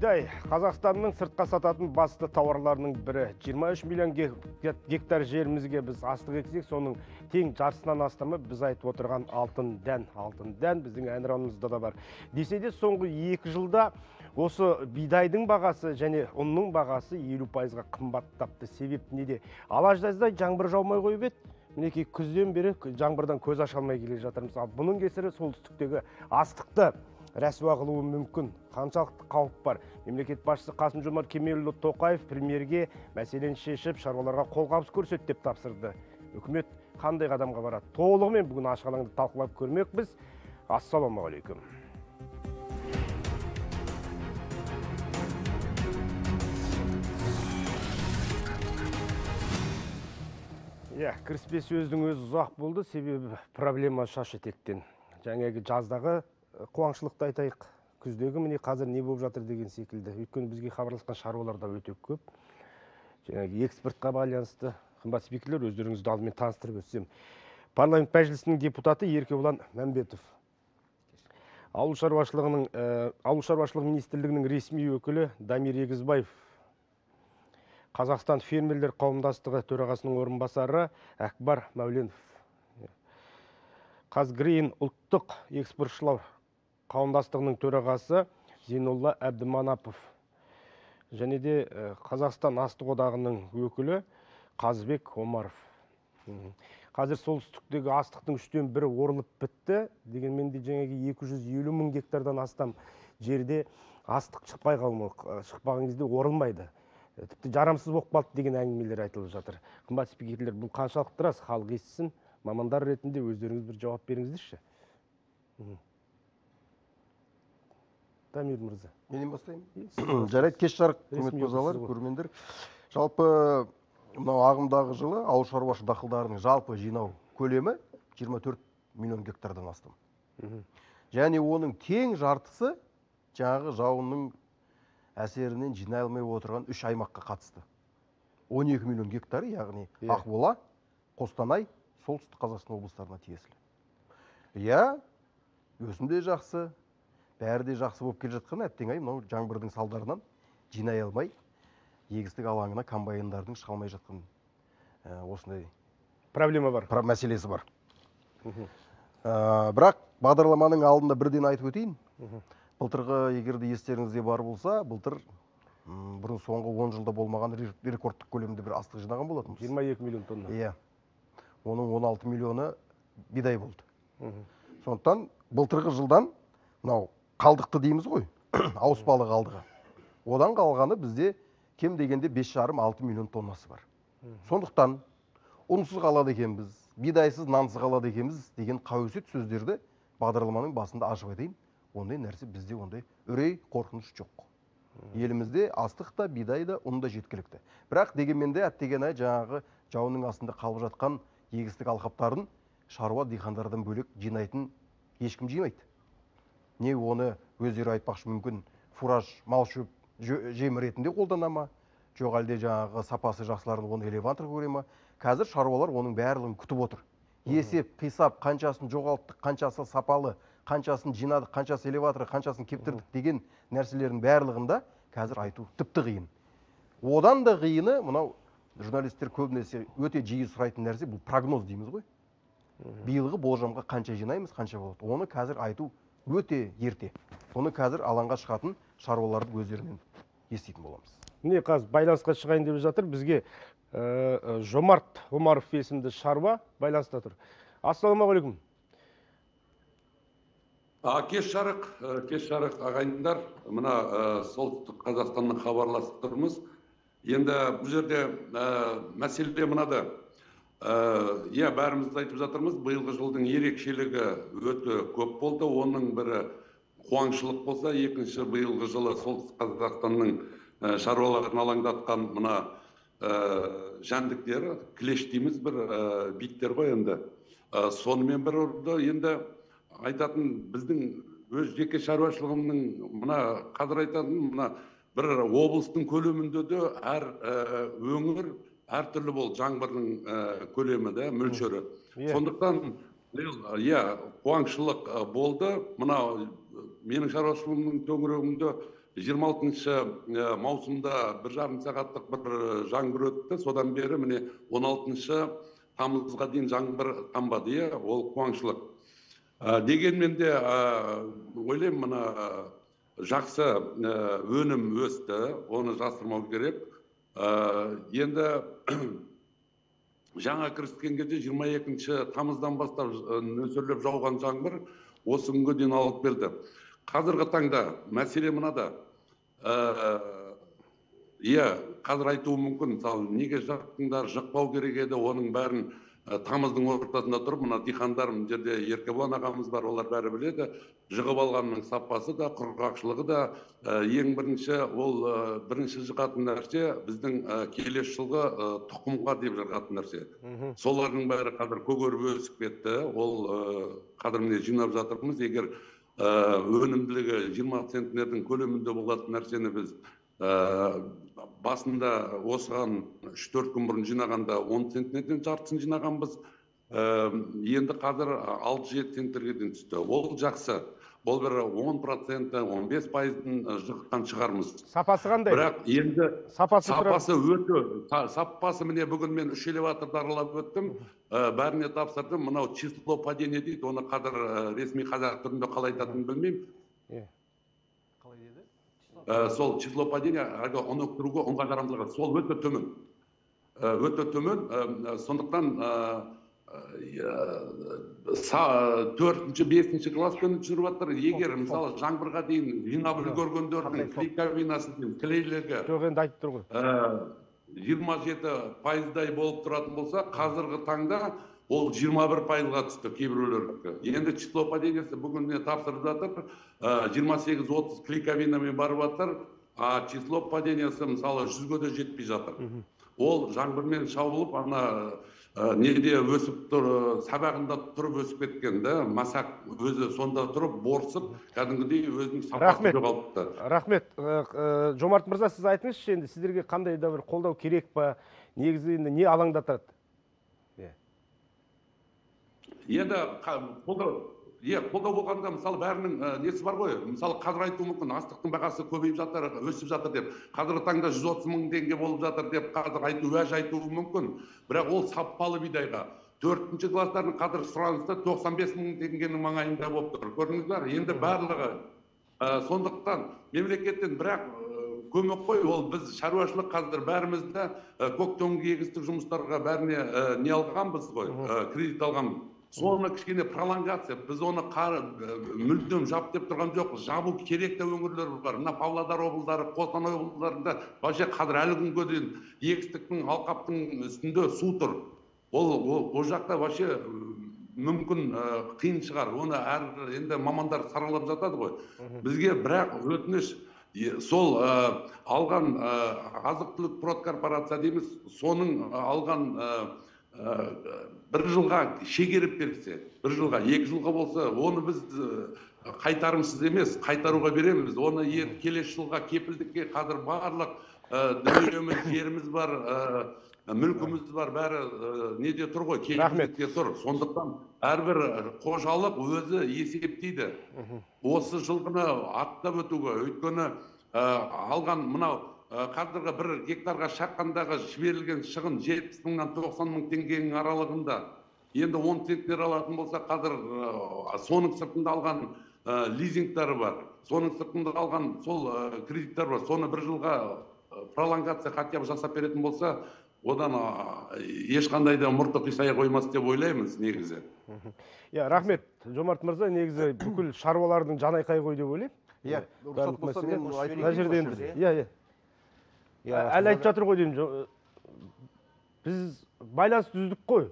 бидай қазақстанның сыртқа сататын басты тауарларының бірі. 23 миллион ге- гектар жерімізге біз астық ексек соның тең жартысынан астамы біз айтып отырған алтын дән. Алтын дән біздің әнұранымызда да бар. Десе де соңғы екі жылда осы бидайдың бағасы және ұнның бағасы елу пайызға қымбаттапты. Себеп неде ала жаздай жаңбыр жаумай қойып еді. Мінекей күзден бері жаңбырдан көз аша алмай келе жатырмыз. Ал бұның кесірі солтүстіктегі астықты рәсуа қылуы мүмкін. Қаншалықты қауіп бар. Мемлекет басшысы қасым жомарт кемелұлы тоқаев премьерге мәселені шешіп шаруаларға қолғабыс көрсет деп тапсырды. Үкімет қандай қадамға барады? Толығымен бүгін ашық алаңда талқылап көрмекпіз. Ассалаумағалейкум. Иә кіріспе сөздің өзі ұзақ болды себебі проблема шаш етектен. Жаңағы жаздағы қуаңшылықты айтайық. Күздегі міне қазір не болып жатыр деген секілді. Өйткені бізге хабарласқан шаруалар да өте көп. Жаңағы экспортқа байланысты қымбат спикерлер өздеріңізді алдымен таныстырып өтсем. Парламент мәжілісінің депутаты еркебұлан мәмбетов. Ауыл шаруашылығының э, ауыл шаруашылығы министрлігінің ресми өкілі дамир егізбаев. Қазақстан фермерлер қауымдастығы төрағасының орынбасары әкбар мәуленов. Қазгрейн ұлттық экспортшылар қауымдастығының төрағасы зейнолла әбдіманапов. Және де қазақстан астық одағының өкілі қазбек омаров. Қазір солтүстіктегі астықтың үштен бірі орылып бітті. Дегенмен де жаңағы 250 мың гектардан астам жерде астық шықпай қалмақ шықпаған кезде орылмайды. Тіпті жарамсыз болып қалды деген әңгімелер айтылып жатыр. Қымбат спикерлер бұл қаншалықты рас? Халық естісін. Мамандар ретінде өздеріңіз бір жауап беріңіздерші. Дамир мырза. Менен бастаймын. Жарайды кеш жарық құрметті мырзалар көрермендер. Жалпы мынау ағымдағы жылы ауыл шаруашылық дақылдарының жалпы жинау көлемі 24 миллион гектардан астам. Және оның тең жартысы жаңағы жауынның әсерінен жинай алмай отырған үш аймаққа қатысты. 12 миллион гектары яғни ақмола қостанай солтүстік қазақстан облыстарына тиесілі. Иә өсім де жақсы. Бәрі де жақсы болып келе жатқан әттең ай мынау жаңбырдың салдарынан жинай алмай егістік алаңына комбайндардың шыға алмай жатқан ә, осындай проблема бар. Пра- мәселесі бар. Ә, бірақ бағдарламаның алдында бірден айтып өтейін. Былтырғы егер де естеріңізде бар болса былтыр бұрын соңғы он жылда болмаған ре- рекордтық көлемде бір астық жинаған болатынбыз. 22 миллион тонна. Иә. Оның 16 миллионы бидай болды. Сондықтан былтырғы жылдан мынау қалдықты дейміз ғой. Ауыспалы қалдығы одан қалғаны бізде кем дегенде бес жарым алты миллион тоннасы бар. Сондықтан ұнсыз қалады екенбіз бидайсыз нансыз қалады екенбіз деген қауесет сөздерді бағдарламаның басында ашып айтайын. Ондай нәрсе бізде ондай үрей қорқыныш жоқ. Елімізде астық та бидай да ұн да жеткілікті. Бірақ дегенмен де әттеген ай жаңағы жауынның астында қалып жатқан егістік алқаптарын шаруа диқандардан бөлек жинайтын ешкім жимайды. Не оны өздері айтпақшы мүмкін фураж мал шөп жем ретінде қолдана ма? Жоқ әлде жаңағы сапасы жақсыларын оны элеваторға көре ма? Қазір шаруалар оның барлығын күтіп отыр. Есеп қисап қаншасын жоғалттық қаншасы сапалы қаншасын жинадық қаншасы элеваторға қаншасын кептірдік деген нәрселердің барлығында қазір айту тіпті қиын. Одан да қиыны мынау журналистер көбінесе өте жиі сұрайтын нәрсе бұл прогноз дейміз ғой. Биылғы болжамға қанша жинаймыз қанша болады? Оны қазір айту өте ерте. Оны қазір алаңға шығатын шаруалардың өздерінен еститін боламыз. Міне қазір байланысқа шығайын деп жатыр. Бізге ә, ә, жомарт омаров есімді шаруа байланыста тұр. Ассалаумағалейкум. А, кеш жарық, ә, кеш жарық ағайындар, мына ә, солтүстік Қазақстаннан хабарласып тұрмыз. Енді бұл жерде ә, мәселе мынада. Ә, Иә, бәріміз де айтып жатырмыз, биылғы жылдың ерекшелігі өте көп болды. Оның бірі қуаңшылық болса, екінші биылғы жылы солтүстік Қазақстанның ә, шаруаларын алаңдатқан мына ә, жәндіктер, клеш дейміз бір ә, биттер ғой енді. Ә, сонымен бір ұрды енді айтатын біздің өз жеке шаруашылығымның мына қазір айтатын мына бір облыстың көлемінде де әр ә, өңір әртүрлі болды жаңбырдың ә, көлемі де мөлшері Иә. сондықтан биыл, иә қуаңшылық болды мына менің шаруашылығымның төңірегінде жиырма алтыншы маусымда бір жарым сағаттық бір жаңбыр өтті содан бері міне он алтыншы тамызға дейін жаңбыр тамбады иә ол қуаңшылық Ә, дегенмен де ә, ойлаймын мына жақсы өнім өсті оны жасырмау керек енді жаңа кіріскен кезде 22 тамыздан бастап ә, нөсерлеп жауған жаңбыр осы күнге дейін алып келді. Қазіргі таңда мәселе мынада. Ә, иә қазір айтуы мүмкін. Мысалы неге жақтыңдар жықпау керек еді оның бәрін тамыздың ортасында тұрып мына диқандар мына жерде еркебұлан ағамыз бар олар бәрі біледі. Жығып алғанның сапасы да құрғақшылығы да ә, ең бірінші ол ә, бірінші жығатын нәрсе біздің келесі жылғы тұқымға деп жығатын нәрсе. Солардың бәрі қазір көгеріп өсіп кетті. Ол қазір міне жинап жатырмыз. Егер өнімділігі 20 центнердің көлемінде болатын нәрсені біз басында осыған үш төрт күн бұрын жинағанда он центнерден жартысын жинағанбыз. Ә, енді қазір алты жеті центнерге дейін түсті. Ол жақсы. Ол бір он проценті он бес пайызын жыққан шығармыз. Сапасы қандай? Бірақ енді сапасы сапасы өте са- сапасы міне бүгін мен үш элеваторды аралап өттім. Ә, бәріне тапсырдым. Мынау число падения дейді оны қазір ә, ресми қазақ тілінде қалай айтатынын білмеймін. Иә. Ә, сол число падения әлгі оны өткіруге ұнға жарамдылығы сол өте төмен. Ә, өте төмен ә, сондықтан са- төртінші бесінші класспен жүріп жатыр. Егер мысалы жаңбырға дейін жинап үлгергендердің клейковинасы дейміз клейлігі жоқ енді айтып тұр ғой жиырма жеті пайыздай болып тұратын болса қазіргі таңда ол жиырма бір пайызға түсті кейбіреулердікі енді число падениесі бүгін тапсырып жатыр? Жиырма сегіз отыз клейковинамен барып жатыр а число падениесі мысалы жүзге де жетпей жатыр. Ол жаңбырмен шабылып ана ә, неде өсіп тұр ә, сабағында тұрып өсіп кеткен да масақ өзі сонда тұрып борсып кәдімгідей өзінің сапасы Рахмет. рахмет. Ә, ә, жомарт мырза сіз айтыңызшы енді сіздерге қандай да бір қолдау керек па? Негізі енді не алаңдатады. Енді қолдау иә қолдау болғанда мысалы бәрінің ә, несі бар ғой? Мысалы қазір айтуы мүмкін астықтың бағасы көбейіп жатыр өсіп жатыр деп. Қазіргі таңда жүз отыз мың теңге болып жатыр деп қазір айту уәж айтуы мүмкін. Бірақ ол сапалы бидайға. Төртінші класстардың қазір сұранысы тоқсан бес мың теңгенің маңайында болып тұр. Көрдіңіз ба енді барлығы ә, сондықтан мемлекеттен бірақ көмек қой. Ол біз шаруашылық қазір бәріміз де ә, көктемгі егістік жұмыстарға бәріне ә, не алғанбыз ғой? Кредит алғанбыз. Соны кішкене пролонгация. Біз оны қар, ә, мүлдем жап деп тұрған жоқпыз. Жабу керек те өңірлер бар. Мына павлодар облыстары қостанай облыстарында вообще қазір әлі күнге дейін егістіктің алқаптың үстінде су тұр. Ол ол, жақта вообще мүмкін ә, қиын шығар. Оны әр енді мамандар саралап жатады ғой. Бізге бірақ өтініш сол ә, алған ә, азық түлік продкорпорация дейміз. Соның алған бір жылға шегеріп берсе бір жылға екі жылға болса оны біз ә, қайтарымсыз емес қайтаруға береміз оны келесі жылға кепілдікке қазір барлық дүниеміз жеріміз бар мүлкіміз бар бәрі неде тұр ғой кепілдікте тұр. Сондықтан әрбір қожалық өзі есептейді. Осы жылғыны аттап өтуге өйткені алған мынау қазіргі бір гектарға шаққандағы жіберілген шығын жетпіс мыңнан тоқсан мың теңгенің аралығында. Енді он центнер алатын болса қазір ә, соның сыртында алған ә, лизингтары бар. Соның сыртында алған сол кредиттер бар. Соны бір жылға пролонгация хотя бы жасап беретін болса одан ешқандай да мұрты қисая қоймас деп ойлаймыз негізі. Иә рахмет. Жомарт мырза негізі бүкіл шаруалардың жанайқайы ғой деп ойлаймын. Иә рұқсат болса мына жерде енді осы иә иә. Әлі айтып жатыр ғой деймін біз байланысты үздік қой.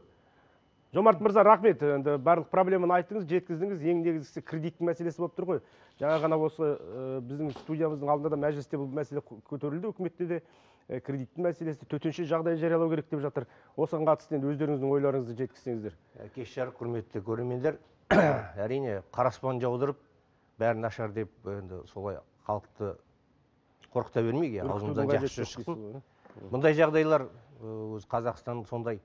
Жомарт мырза рахмет. Енді барлық проблеманы айттыңыз жеткіздіңіз. Ең негізгісі кредиттің мәселесі болып тұр ғой. Жаңа ғана осы ә, біздің студиямыздың алдында да мәжілісте бұл мәселе көтерілді. Үкіметте де ә, кредиттің мәселесі төтенше жағдай жариялау керек деп жатыр. Осыған қатысты енді өздеріңіздің ойларыңызды жеткізсеңіздер. Ә, кеш жарық құрметті көрермендер. Әрине қара аспан жаудырып бәрі нашар деп енді солай халықты қорқыта бермейік иә аузымыздан жақсы сөз шықсын. мұндай жағдайлар өзі қазақстан сондай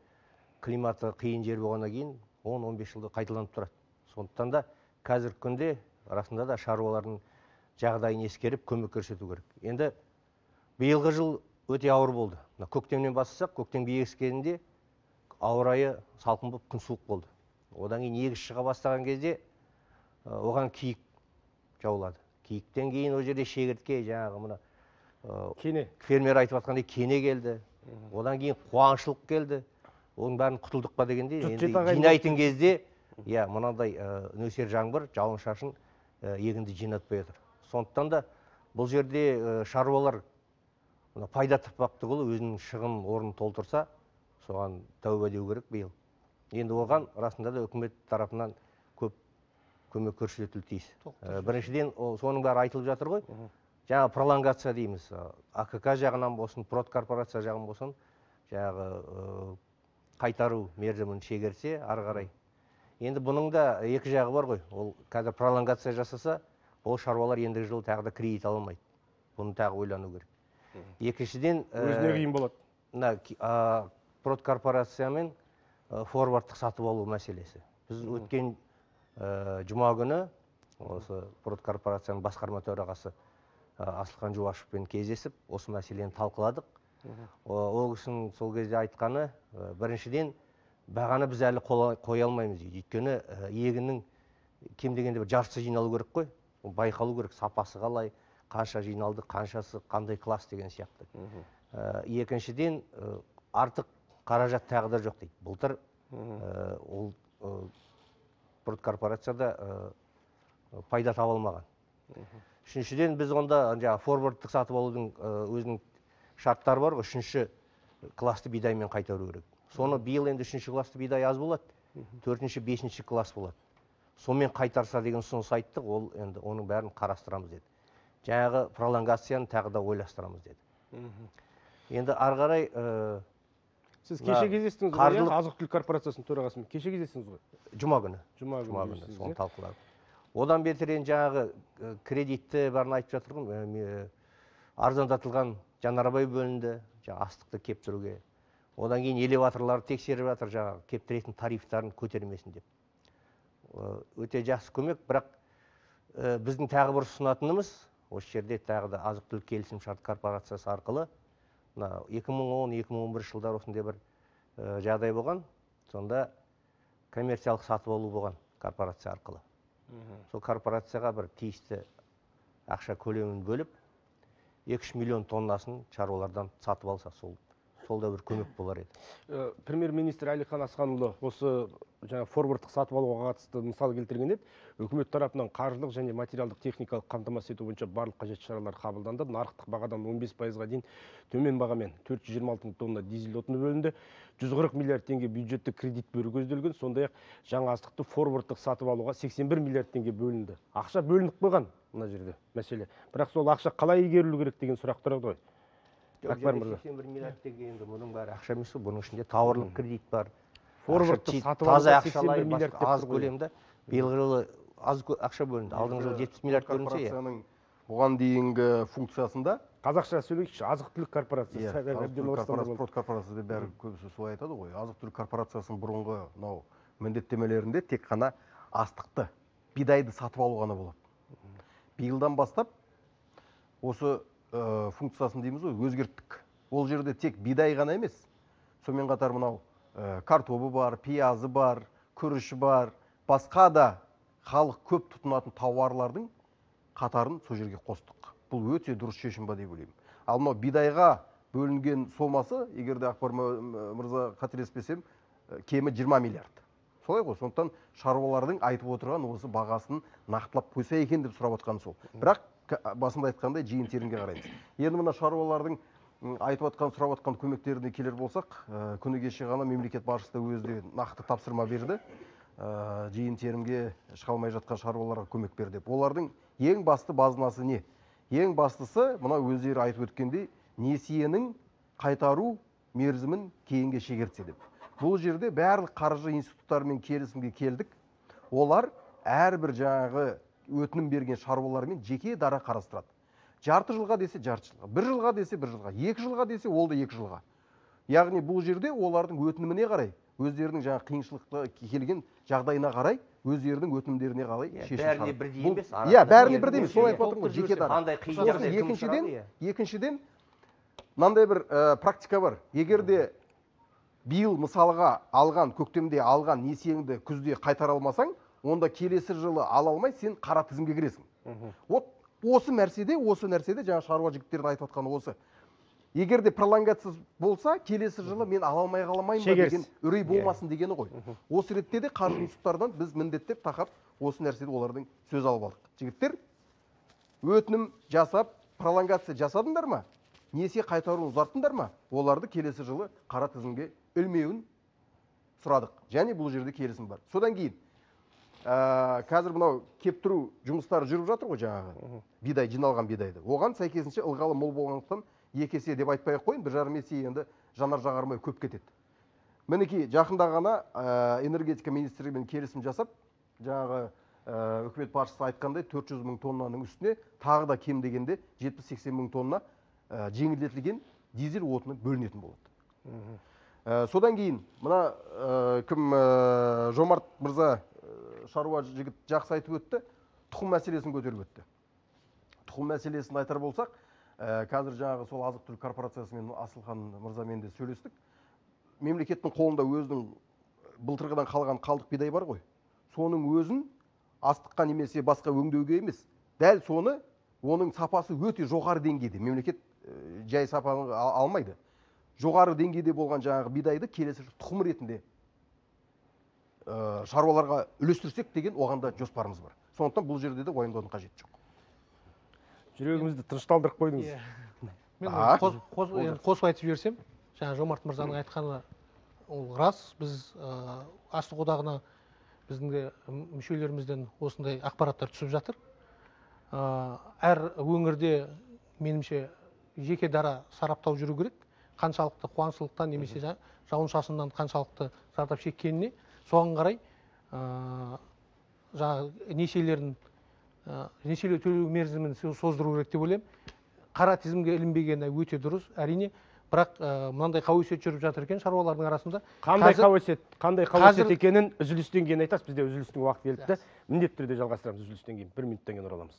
климаты қиын жер болғаннан кейін 10-15 жылда қайталанып тұрады. Сондықтан да қазіргі күнде расында да шаруалардың жағдайын ескеріп көмек көрсету керек. Енді биылғы жыл өте ауыр болды. Мына көктемнен бастасақ көктем егіс кезінде ауа райы салқын болып күн суық болды. Одан кейін егіс шыға бастаған кезде оған киік жаулады. Киіктен кейін ол жерде шегіртке жаңағы мына кене. Фермер айтып жатқандай кене келді. Одан кейін қуаңшылық келді. Оның бәрін құтылдық па дегенде Жұт енді жинайтын кезде иә мынандай нөсер жаңбыр жауын шашын егінді жинатпай отыр. Сондықтан да бұл жерде шаруалар мына пайда таппақ түгілі өзінің шығын орнын толтырса соған тәуба деу керек биыл. Енді оған расында да үкімет тарапынан көп көмек көрсетілуі тиіс. Біріншіден соның бәрі айтылып жатыр ғой. Жаңағы пролонгация дейміз. Ә, акк жағынан болсын продкорпорация жағынан болсын жаңағы ә, қайтару мерзімін шегерсе ары қарай. Енді бұның да екі жағы бар ғой. Ол қазір пролонгация жасаса ол шаруалар ендігі жылы тағы да кредит ала алмайды. Бұны тағы ойлану керек. Екіншіден ә, өзіне қиын болады. мына продкорпорация мен форвардтық сатып алу мәселесі. Біз өткен ә, жұма күні осы продкорпорацияның басқарма төрағасы асылхан жуашевпен кездесіп осы мәселені талқыладық. Ол кісінің сол кезде айтқаны ә, біріншіден бағаны біз әлі қоя алмаймыз. Дейді өйткені ә, егіннің кем дегенде бір жартысы жиналу керек қой. Байқалу керек сапасы қалай қанша жиналды қаншасы қандай класс деген сияқты. Ә, екіншіден ә, артық қаражат тағы да жоқ дейді. Былтыр ә, ол ә, продкорпорацияда ә, пайда таба алмаған. Үшіншіден біз онда жаңағы форвардтық сатып алудың өзінің шарттары бар ғой. Үшінші классты бидаймен қайтару керек. Соны биыл енді үшінші классты бидай аз болады. Төртінші бесінші класс болады. Сонымен қайтарса деген ұсыныс айттық ол енді оның бәрін қарастырамыз деді. Жаңағы пролонгацияны тағы да ойластырамыз деді. Енді ары қарай ә, сіз кеше кездестіңіз ғой иә? азық түлік корпорациясының төрағасымен. Кеше кездестіңіз ғой? Жұма күні. Жұма күні соны иә? талқыладық одан бетер енді жаңағы кредитті бәрін айтып жатыр ғой ме- арзандатылған жанармай бөлінді жаңағы астықты кептіруге одан кейін элеваторларды тексеріп жатыр жаңағы кептіретін тарифтарын көтермесін деп. Өте жақсы көмек бірақ біздің тағы бір ұсынатынымыз осы жерде тағы да азық түлік келісімшарт корпорациясы арқылы мына 2010-2011 жылдары осындай бір жағдай болған. Сонда коммерциялық сатып алу болған корпорация арқылы. Сол корпорацияға бір тиісті ақша көлемін бөліп 2-3 миллион тоннасын шаруалардан сатып алса сол сол да бір көмек болар еді. Э, премьер министр әлихан асханұлы осы жаңа форвардтық сатып алуға қатысты мысал келтірген еді. Үкімет тарапынан қаржылық және материалдық техникалық қамтамасыз ету бойынша барлық қажетті шаралар қабылданды. Нарықтық бағадан 15 пайызға дейін төмен бағамен 426 мың тонна дизель отыны бөлінді. 140 миллиард теңге бюджеттік кредит беру көзделген. Сондай ақ жаңа астықты форвардтық сатып алуға 81 миллиард теңге бөлінді. Ақша бөлініп қойған мына жерде мәселе. Бірақ сол ақша қалай игерілу керек деген сұрақ тұрады ғой. Акбар мырза. 81 миллиард теңге енді бұның бәрі ақша емес қой бұның ішінде тауарлық кредит бар. Форвардты сатып таза ақшалай 81 миллиард басқа деп аз көлемде биылғы жылы аз ақша бөлінді. Алдыңғы жылы 70 миллиард бөлінсе иә. Бұған дейінгі функциясында қазақша сөйлейікші азық түлік корпорациясы. Иә корпорациясы деп бәрі көбісі солай айтады ғой. Азық түлік корпорациясының бұрынғы мынау міндеттемелерінде тек қана астықты бидайды сатып алу ғана болады. Биылдан бастап осы ә, функциясын дейміз ғой өзгерттік. Ол жерде тек бидай ғана емес. Сонымен қатар мынау ә, картобы бар пиязы бар күріші бар басқа да халық көп тұтынатын тауарлардың қатарын сол жерге қостық. Бұл өте дұрыс шешім ба деп ойлаймын. Ал мынау бидайға бөлінген сомасы егер де ақбар мы- мырза қателеспесем ә, кемі 20 миллиард. Солай ғой сондықтан шаруалардың айтып отырған осы бағасын нақтылап қойса екен деп сұрап отқаны сол бірақ басында айтқандай жиын терінге қараймыз. Енді мына шаруалардың айтып отқан сұрап отқан көмектеріне келер болсақ ә, күні кеше ғана мемлекет басшысы өзі де нақты тапсырма берді. Ә, жиын терімге шыға алмай жатқан шаруаларға көмек бер деп. Олардың ең басты базынасы не? Ең бастысы мына өздері айтып өткендей несиенің қайтару мерзімін кейінге шегертсе деп. Бұл жерде барлық қаржы институттарымен келісімге келдік. Олар әрбір жаңағы өтінім берген шаруалармен жеке дара қарастырады. Жарты жылға десе жарты жылға бір жылға десе бір жылға екі жылға десе ол да екі жылға. Яғни бұл жерде олардың өтініміне қарай өздерінің жаңағы қиыншылыққа келген жағдайына қарай өздерінің өтінімдеріне қалай Иә, шешім бәріне бірдей емес, иә бәріне бір бірдей емес. Соны айтып отырмын ғой жеке Қандай қиын екіншіден иә. екіншіден мынандай бір ә, практика бар. Егер де биыл мысалға алған көктемде алған несиеңді күзде қайтара алмасаң онда келесі жылы ала алмай сен қара тізімге кіресің. Вот осы нәрседе осы нәрседе жаңа шаруа жігіттердің айтып жатқаны осы. Егер де пролонгация болса келесі жылы мен ала алмай қаламайын ба деген үрей болмасын дегені ғой. Осы ретте де қаржы институттардан біз міндеттеп тақап осы нәрседе олардың сөз алып алдық. Жігіттер өтінім жасап пролонгация жасадыңдар ма? Несие қайтаруын ұзарттыңдар ма? Оларды келесі жылы қара тізімге ілмеуін сұрадық. Және бұл жерде келісім бар. Содан кейін ә, қазір мынау кептіру жұмыстары жүріп жатыр ғой жаңағы. Бидай жиналған бидайды. Оған сәйкесінше ылғалы мол болғандықтан екі есе деп айтпай ақ қояйын бір жарым есе енді жанар жағармай көп кетеді. Мінекей жақында ғана ә, энергетика министрлігімен келісім жасап жаңағы ә, үкімет басшысы айтқандай 400 мың тоннаның үстіне тағы да кем дегенде 70-80 мың тонна ә, жеңілдетілген дизель отыны бөлінетін болады. Ә, содан кейін мына ә, кім ә, жомарт мырза шаруа жігіт жақсы айтып өтті тұқым мәселесін көтеріп өтті. Тұқым мәселесін айтар болсақ ә, қазір жаңағы сол азық түлік корпорациясымен асылхан мырзамен де сөйлестік. Мемлекеттің қолында өзінің былтырғыдан қалған қалдық бидай бар ғой. Соның өзін астыққа немесе басқа өңдеуге емес. Дәл соны оның сапасы өте жоғары деңгейде. Мемлекет жай сапаны алмайды. Жоғары деңгейде болған жаңағы бидайды келесі тұқым ретінде ә, шаруаларға үлестірсек деген оған да жоспарымыз бар. Сондықтан бұл жерде де уайымдаудың қажеті жоқ. Жүрегімізді тынышталдырып қойдыңыз. Иә. мен А? қос- қос- енді қосып айтып жіберсем жаңа жомарт мырзаның айтқаны ол рас. Біз ә, астық одағына біздің де мүшелерімізден осындай ақпараттар түсіп жатыр. Ә, әр өңірде меніңше жеке дара сараптау жүру керек. Қаншалықты қуаңшылықтан немесе жа- жауын шашыннан қаншалықты зардап шеккеніне соған қарай ә, жаңағы несиелерін ә, несиелеу төлеу мерзімін со- создыру керек деп ойлаймын. Қара тізімге ілінбегені өте дұрыс. Әрине бірақ ә, мынандай қауесет жүріп жатыр екен шаруалардың арасында. Қандай қауесет қандай қауесет екенін үзілістен кейін айтасыз. Бізде үзілістің уақыты келіпті. Міндетті түрде жалғастырамыз үзілістен кейін. Бір минуттан кейін ораламыз.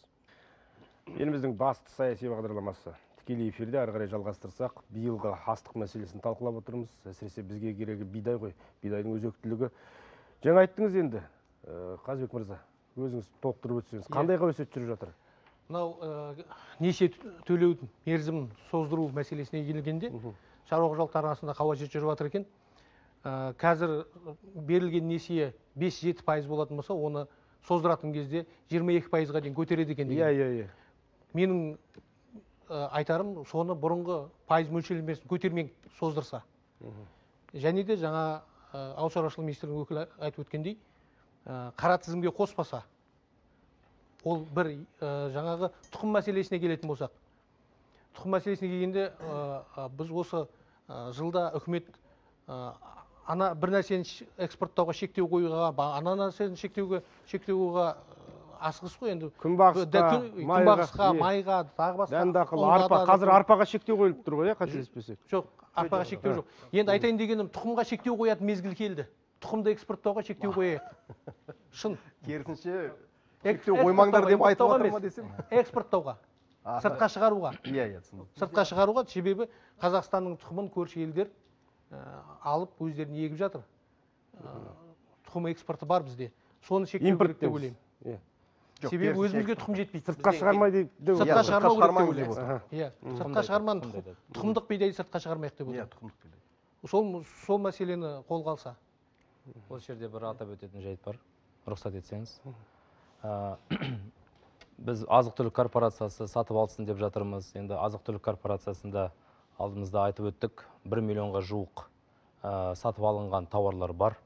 Еліміздің басты саяси бағдарламасы. Тікелей эфирде ары қарай жалғастырсақ биылғы астық мәселесін талқылап отырмыз. Әсіресе бізге керегі бидай ғой. Бидайдың өзектілігі. Жаңа айттыңыз енді ә, қазбек мырза өзіңіз толықтырып өтсеңіз қандай қауесет жүріп жатыр? Мынау ә, несие т- төлеудің мерзімін создыру мәселесіне келгенде шаруа қожалықтары арасында қауесет жүріп жатыр екен. Ә, қазір берілген несие 5-7 пайыз болатын болса оны создыратын кезде 22 пайызға дейін көтереді екен иә деген. иә иә. Менің ә, айтарым соны бұрынғы пайыз мөлшерлемесін көтермей создырса. Және де жаңа ә, ауыл шаруашылығы министрінің өкілі айтып өткендей ә, қара тізімге қоспаса ол бір ә, жаңағы тұқым мәселесіне келетін болсақ. Тұқым мәселесіне келгенде біз осы ә, жылда үкімет ә, ана бір нәрсені экспорттауға шектеу қоюға ана нәрсені шектеуге шектеуға асығыс қой енді. күнбағысқа күнбағысқа майға тағы басқа дәндақыл ұнға арпа қазір арпаға шектеу қойылып тұр ғой иә қателеспесек. Жоқ арпаға шектеу жоқ. Енді айтайын дегенім тұқымға шектеу қоятын мезгіл келді. Тұқымды экспорттауға шектеу қояйық. Шын. Керісінше шектеу қоймаңдар деп айтып жатыр ма десем? Экспорттауға. Сыртқа шығаруға. Иә иә түсіндім. Сыртқа шығаруға себебі қазақстанның тұқымын көрші елдер ә, алып өздеріне егіп жатыр. Ә, тұқым экспорты бар бізде. Соны шектеу керек деп ойлаймын. Себебі өзімізге тұқым жетпейді. Сыртқа шығармайды деп сыртқа Иә, шығармау керек деп отыр. иә сыртқа шығарманы тұқым- тұқымдық бидайды сыртқа шығармайық деп иә тұқымдық бидай. сол сол мәселені қолға алса осы жерде бір атап өтетін жайт бар. Рұқсат етсеңіз. Біз азық түлік корпорациясы сатып алсын деп жатырмыз. Енді азық түлік корпорациясында алдымызда айтып өттік бір миллионға жуық ә, сатып алынған тауарлар бар.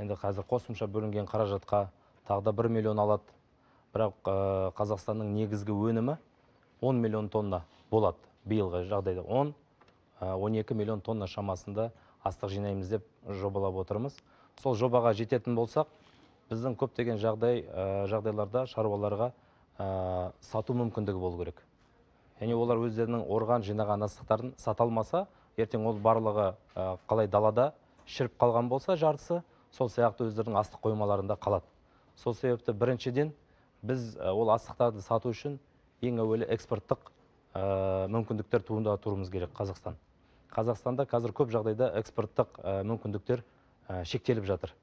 Енді қазір қосымша бөлінген қаражатқа тағы да бір миллион алады. Бірақ қазақстанның негізгі өнімі 10 миллион тонна болады. Биылғы жағдайда 10 ә, 12 миллион тонна шамасында астық жинаймыз деп жобалап отырмыз. Сол жобаға жететін болсақ біздің көптеген жағдай жағдайларда шаруаларға ә, сату мүмкіндігі болу керек. Яғни олар өздерінің орған жинаған астықтарын сата алмаса ертең ол барлығы қалай далада шіріп қалған болса жартысы сол сияқты өздерінің астық қоймаларында қалады. Сол себепті біріншіден біз ол астықтарды сату үшін ең әуелі экспорттық ә, мүмкіндіктер туындатуымыз керек қазақстан. Қазақстанда қазір көп жағдайда экспорттық ә, мүмкіндіктер ә, шектеліп жатыр.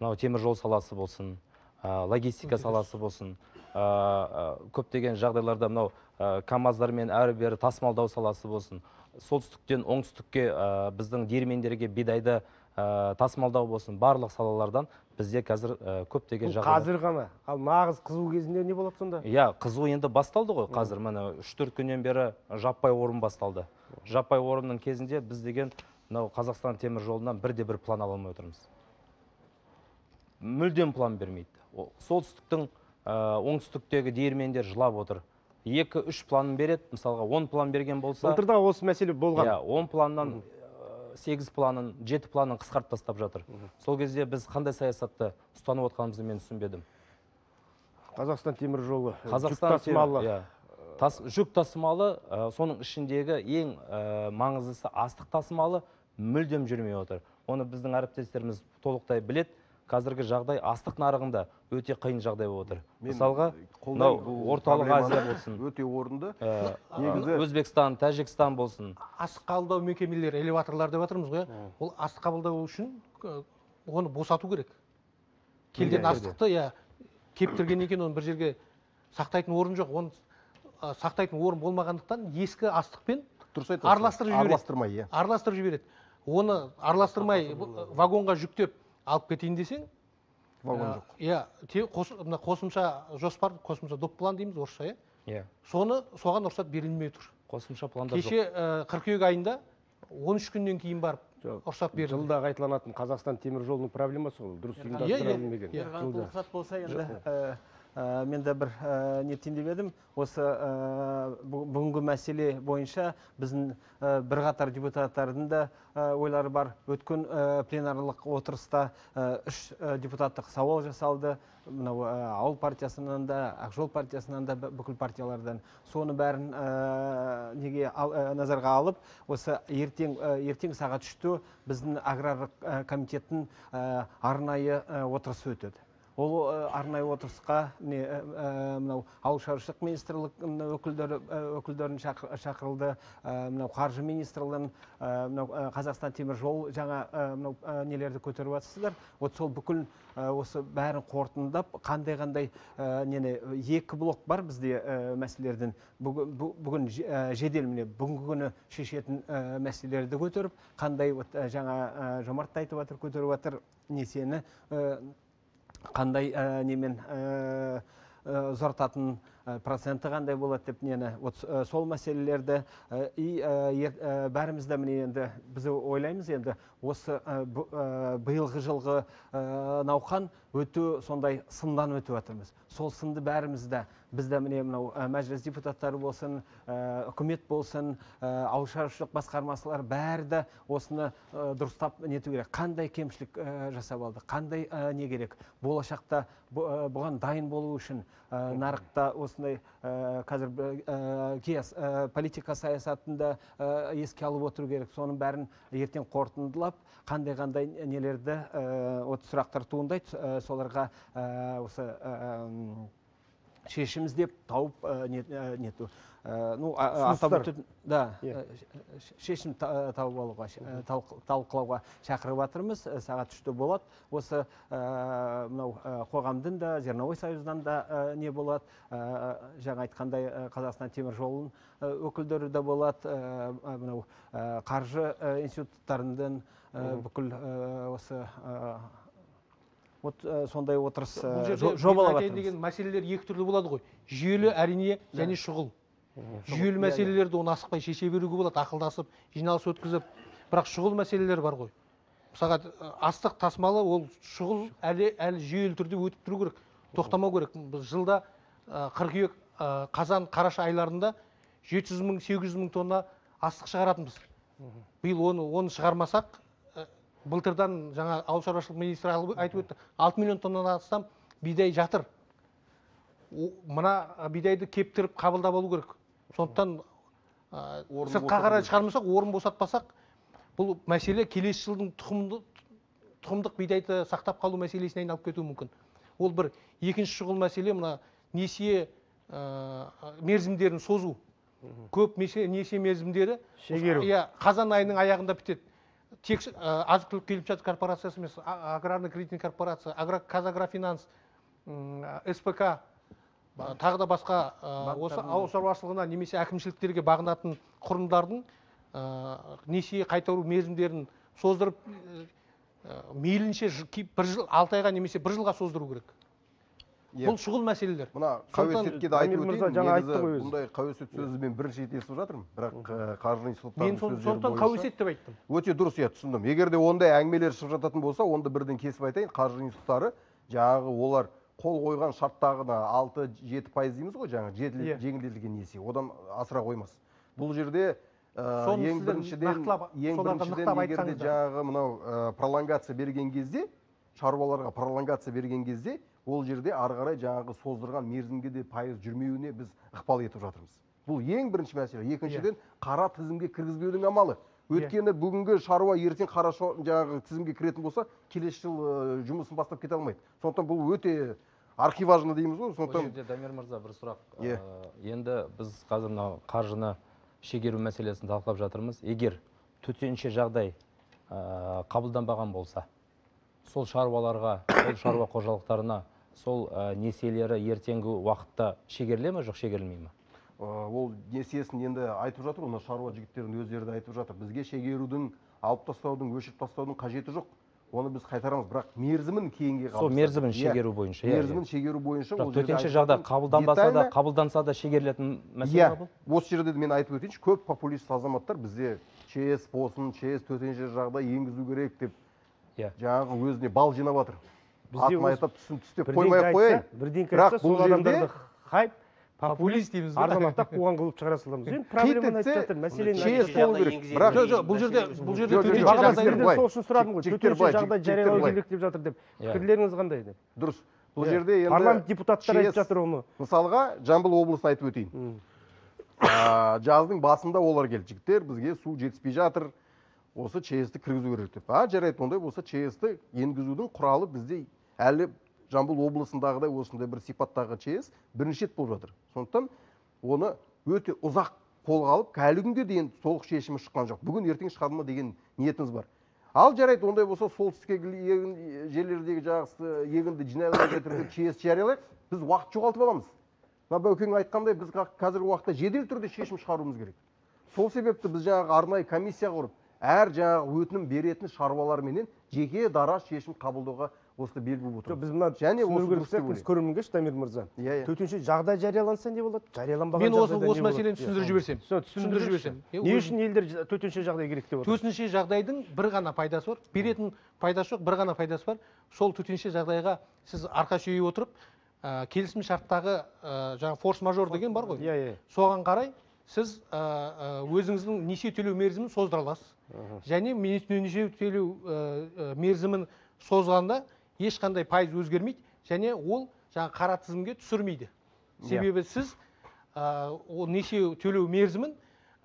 Мынау темір жол саласы болсын логистика саласы болсын көптеген жағдайларда мынау камаздармен әрі бері тасымалдау саласы болсын солтүстіктен оңтүстікке біздің диірмендерге бидайды тасымалдау болсын барлық салалардан бізде қазір ә, көптеген бұл жағдайлар қазір ғана. Ал нағыз қызу кезінде не болады сонда? Иә қызу енді басталды ғой қазір. Міне үш төрт күннен бері жаппай орын басталды. Жаппай орынның кезінде біз деген мынау қазақстан темір жолынан бірде бір план ала алмай отырмыз. Мүлдем план бермейді. Солтүстіктің ә, оңтүстіктегі диірмендер жылап отыр. Екі үш планын береді. Мысалға он план берген болса былтырда осы мәселе болған. Иә он планнан сегіз планын жеті планын қысқартып тастап жатыр. Сол кезде біз қандай саясатты ұстанып отқанымызды мен түсінбедім. Қазақстан темір жолы э, жүк қазақстан тасымалы иә. Тас, жүк тасымалы ә, соның ішіндегі ең ә, маңыздысы астық тасымалы мүлдем жүрмей отыр. Оны біздің әріптестеріміз толықтай білет қазіргі жағдай астық нарығында өте қиын жағдай болып отыр. Мысалға мынау орталық азия болсын. Өте орынды. Ә, Негізі- өзбекстан тәжікстан болсын. Астық қабылдау мекемелері элеваторлар деп жатырмыз ғой. Иә ол астық қабылдау үшін э, оны босату керек. Келген астықты иә кептіргеннен кейін оны бір жерге сақтайтын орын жоқ. Оны э, сақтайтын орын болмағандықтан ескі астықпен дұрыс айтасыз араластырып жібереді. Араластырмай иә. Араластырып жібереді. Оны араластырмай вагонға жүктеп алып кетейін десең вагон жоқ. иә мына қосымша жоспар қосымша доп план дейміз орысша иә? Иә. Соны соған рұқсат берілмей тұр. Қосымша пландар жоқ. Кеше э, қыркүйек айында 13 күннен кейін барып рұқсат берілді. жылда қайталанатын қазақстан темір жолының проблемасы ол дұрыс иә, ұйымдастырылмеген иә. ержан жылда. рұқсат болса енді ә, мен де бір ә, етейін деп едім. Осы бұ- бүгінгі мәселе бойынша біздің ә, бірқатар депутаттардың да ә, ойлары бар. Өткен пленарлық отырыста үш депутаттық сауал жасалды. Мынау ауыл партиясынан да ақжол партиясынан да бүкіл партиялардан. Соны бәрін неге назарға алып осы ертең ертең сағат үште біздің аграрлық комитеттің арнайы отырысы өтеді. Ол ә, арнайы отырысқа не ә, ә, мынау ауыл шаруашылық министрлігінің өкілдері өкілдерін шақыр- шақырылды. Мынау қаржы министрлігінің ә, мынау қазақстан темір жол жаңа мынау нелерді көтеріп жатырсыздар вот сол бүкіл осы бәрін қорытындап қандай қандай нені екі блок бар бізде мәселелердің бүгін, жедел міне бүгінгі күні шешетін мәселелерді көтеріп қандай вот жаңа жомарт та айтып жатыр көтеріп жатыр несиені қандай ә, немен ә, ә, ұзартатын проценті қандай болады деп нені. Вот сол мәселелерді и бәріміз де міне енді біз ойлаймыз енді осы биылғы жылғы науқан өте сондай сыннан өтіп жатырмыз сол сынды бәріміз де біз де міне мынау ә, мәжіліс депутаттары болсын ә, үкімет болсын ә, ауыл шаруашылық басқармасылар бәрі де осыны дұрыстап нету керек. Қандай кемшілік жасап алды қандай не керек? Болашақта бұ- бұған дайын болу үшін нарықта осындай қазір политика саясатында еске алып отыру керек. Соның бәрін ертең қорытындылап қандай қандай нелерді вот сұрақтар туындайды соларға осы шешім іздеп тауып ә, не- ә, нету Ә, ну атап өтетін да шешім та- тауып алуға талқылауға шақырып жатырмыз сағат үште болады. Осы мынау қоғамдың да зерновой союздан да не болады. Жаңа айтқандай қазақстан темір жолының өкілдері де болады. Мынау қаржы институттарының ә, бүкіл осы вот ә, сондай отырыс ә, мен жобалап жатырмыз деген мәселелер екі түрлі болады ғой. Жүйелі әрине және шұғыл. Жүйелі мәселелерді оны асықпай шеше беруге болады ақылдасып жиналыс өткізіп. Бірақ шұғыл мәселелер бар ғой. Мысалға ә, астық тасымалы ол шұғыл әлі әлі жүйелі түрде өтіп тұру керек тоқтамау керек. Біз жылда қыркүйек қазан қараша айларында 700 мың 800 мың тонна астық шығаратынбыз. Биыл оны оны шығармасақ былтырдан жаңа ауыл шаруашылық министрі айтып өтті. 6 миллион тоннадан астам бидай жатыр. Мына бидайды кептіріп қабылдап алу керек. Сондықтан ә, сыртқа қарай шығармасақ орын босатпасақ бұл мәселе келесі жылдың тұқымды тұқымдық бидайды сақтап қалу мәселесіне айналып кетуі мүмкін. Ол бір екінші шұғыл мәселе мына несие ә, мерзімдерін созу. Көп несие несие мерзімдері Шегеру. иә қазан айының аяғында бітеді. Тек азық түлік келісімшарт корпорациясы емес аграрный кредитный корпорация агро казагрофинанс м, ә, спк ба- тағы да басқа ә, осы ауыл шаруашылығына немесе әкімшіліктерге бағынатын құрылымдардың ә, несие қайтару мерзімдерін создырып мейлінше бір жыл алты айға немесе бір жылға создыру керек. Бұл шұғыл мәселелер. Мына қауесетке де айтып өтейін жаңа айтты негізі ғой өзі. бұндай қауесет сөзі мен бірінші рет естіп жатырмын. Бірақ қаржы институттарының сөздері сондықтан қауесет деп айттым. өте дұрыс иә түсіндім. Егер де ондай әңгімелер шығып жататын болса онда бірден кесіп айтайын. Қаржы институттары жаңағы олар қол қойған шарттағына алты жеті пайыз дейміз ғой жаңағы Иә. жеңілдетілген несие. Одан асыра қоймас. Бұл жерде ә, ең біріншіден нақтылап- ең біріншіден егер де жаңағы мынау ә, пролонгация берген кезде шаруаларға пролонгация берген кезде ол жерде ары қарай жаңағы создырған мерзімге де пайыз жүрмеуіне біз ықпал етіп жатырмыз. Бұл ең бірінші мәселе. Екіншіден қара тізімге кіргізбеудің амалы. Өйткені бүгінгі шаруа ертең қара жаңағы тізімге кіретін болса келесі жыл жұмысын бастап кете алмайды. Сондықтан бұл өте архиважно дейміз ғой. Бұл сондықтан жерде дамир мырза бір сұрақ. Иә. Ә, енді біз қазір мынау қаржыны шегеру мәселесін талқылап жатырмыз. Егер төтенше жағдай ә, қабылданбаған болса сол шаруаларға сол шаруа қожалықтарына сол ә, несиелері ертеңгі уақытта шегеріле ме жоқ шегерілмей ме? Ол несиесін енді айтып жатыр ғой мына шаруа жігіттердің өздері де айтып жатыр. Бізге шегерудің алып тастаудың өшіріп тастаудың қажеті жоқ. Оны біз қайтарамыз. Бірақ мерзімін кейінге сол қалдырсақ. мерзімін Иә, шегеру бойынша иә, мерзімін шегеру бойынша бірақ ол төтенше жағдай қабылданбаса да қабылданса да шегерілетін мәселе иә ма бұл? осы жерде де мен айтып өтейінші көп популист азаматтар бізде чс болсын чс төтенше жағдай енгізу керек деп иә. жаңағы өзіне бал жинап жатыр. Атын айтып түсін түстеп бірдеңке қоймай ақ қояйын бірдеңке бірақ бұл сол жерде адамдарды хайп популист дейміз ба? арзан ақтап қуған қылып шығара саламыз енді проблеманы айтып жатыр мәселені жатыр. болу керек бірақ жоқ жоқ бұл жерде бұл жерде төтенше сол үшін сұрадым ғой төтенше жағдай жариялау керек деп жатыр деп Иә. пікірлеріңіз қандай деп дұрыс бұл Иә. жерде енді парламент депутаттары айтып жатыр оны мысалға жамбыл облысын айтып өтейін А, жаздың басында олар келді жігіттер бізге су жетіспей жатыр осы чс-ті кіргізу керек деп а жарайды ондай болса чс-ті енгізудің құралы бізде әлі жамбыл облысындағыдай осындай бір сипаттағы чс бірінші рет болып жатыр. Сондықтан оны өте ұзақ қолға алып әлі күнге дейін толық шешімі шыққан жоқ. Бүгін ертең шығады ма деген ниетіміз бар. Ал жарайды ондай болса солтүстік жерлердегі жақсы егінді жинай кетіріп чс жариялайық. Біз уақыт жоғалтып аламыз. Мына баукең айтқандай біз қа- қазіргі уақытта жедел түрде шешім шығаруымыз керек. Сол себепті біз жаңағы арнайы комиссия құрып әр жаңағы өтінім беретін шаруаларменен жеке дара шешім қабылдауға осыны бел буып жоқ отырмыз біз мына және ойлаймын. көрерменге дамир мырза. Иә иә. Төтенше жағдай жарияланса не болады? Жарияланбаған мен осы осы мәселені Иә. түсіндіріп жіберсем. Түсін- түсіндіріп жіберсем. не үшін елдер төтенше жағдай керек деп отыр? төтенше жағдайдың бір ғана пайдасы бар. Беретін пайдасы жоқ бір ғана пайдасы бар. Сол төтенше жағдайға сіз арқа сүйей отырып ә, келісім шарттағы ә, жаңағы форс мажор деген бар ғой. Иә иә. Соған қарай сіз ә, ә, өзіңіздің несие төлеу мерзімін создыра аласыз. Және несие төлеу мерзімін созғанда ешқандай пайыз өзгермейді және ол жаңағы қара тізімге түсірмейді. Себебі сіз ә, ол несие төлеу мерзімін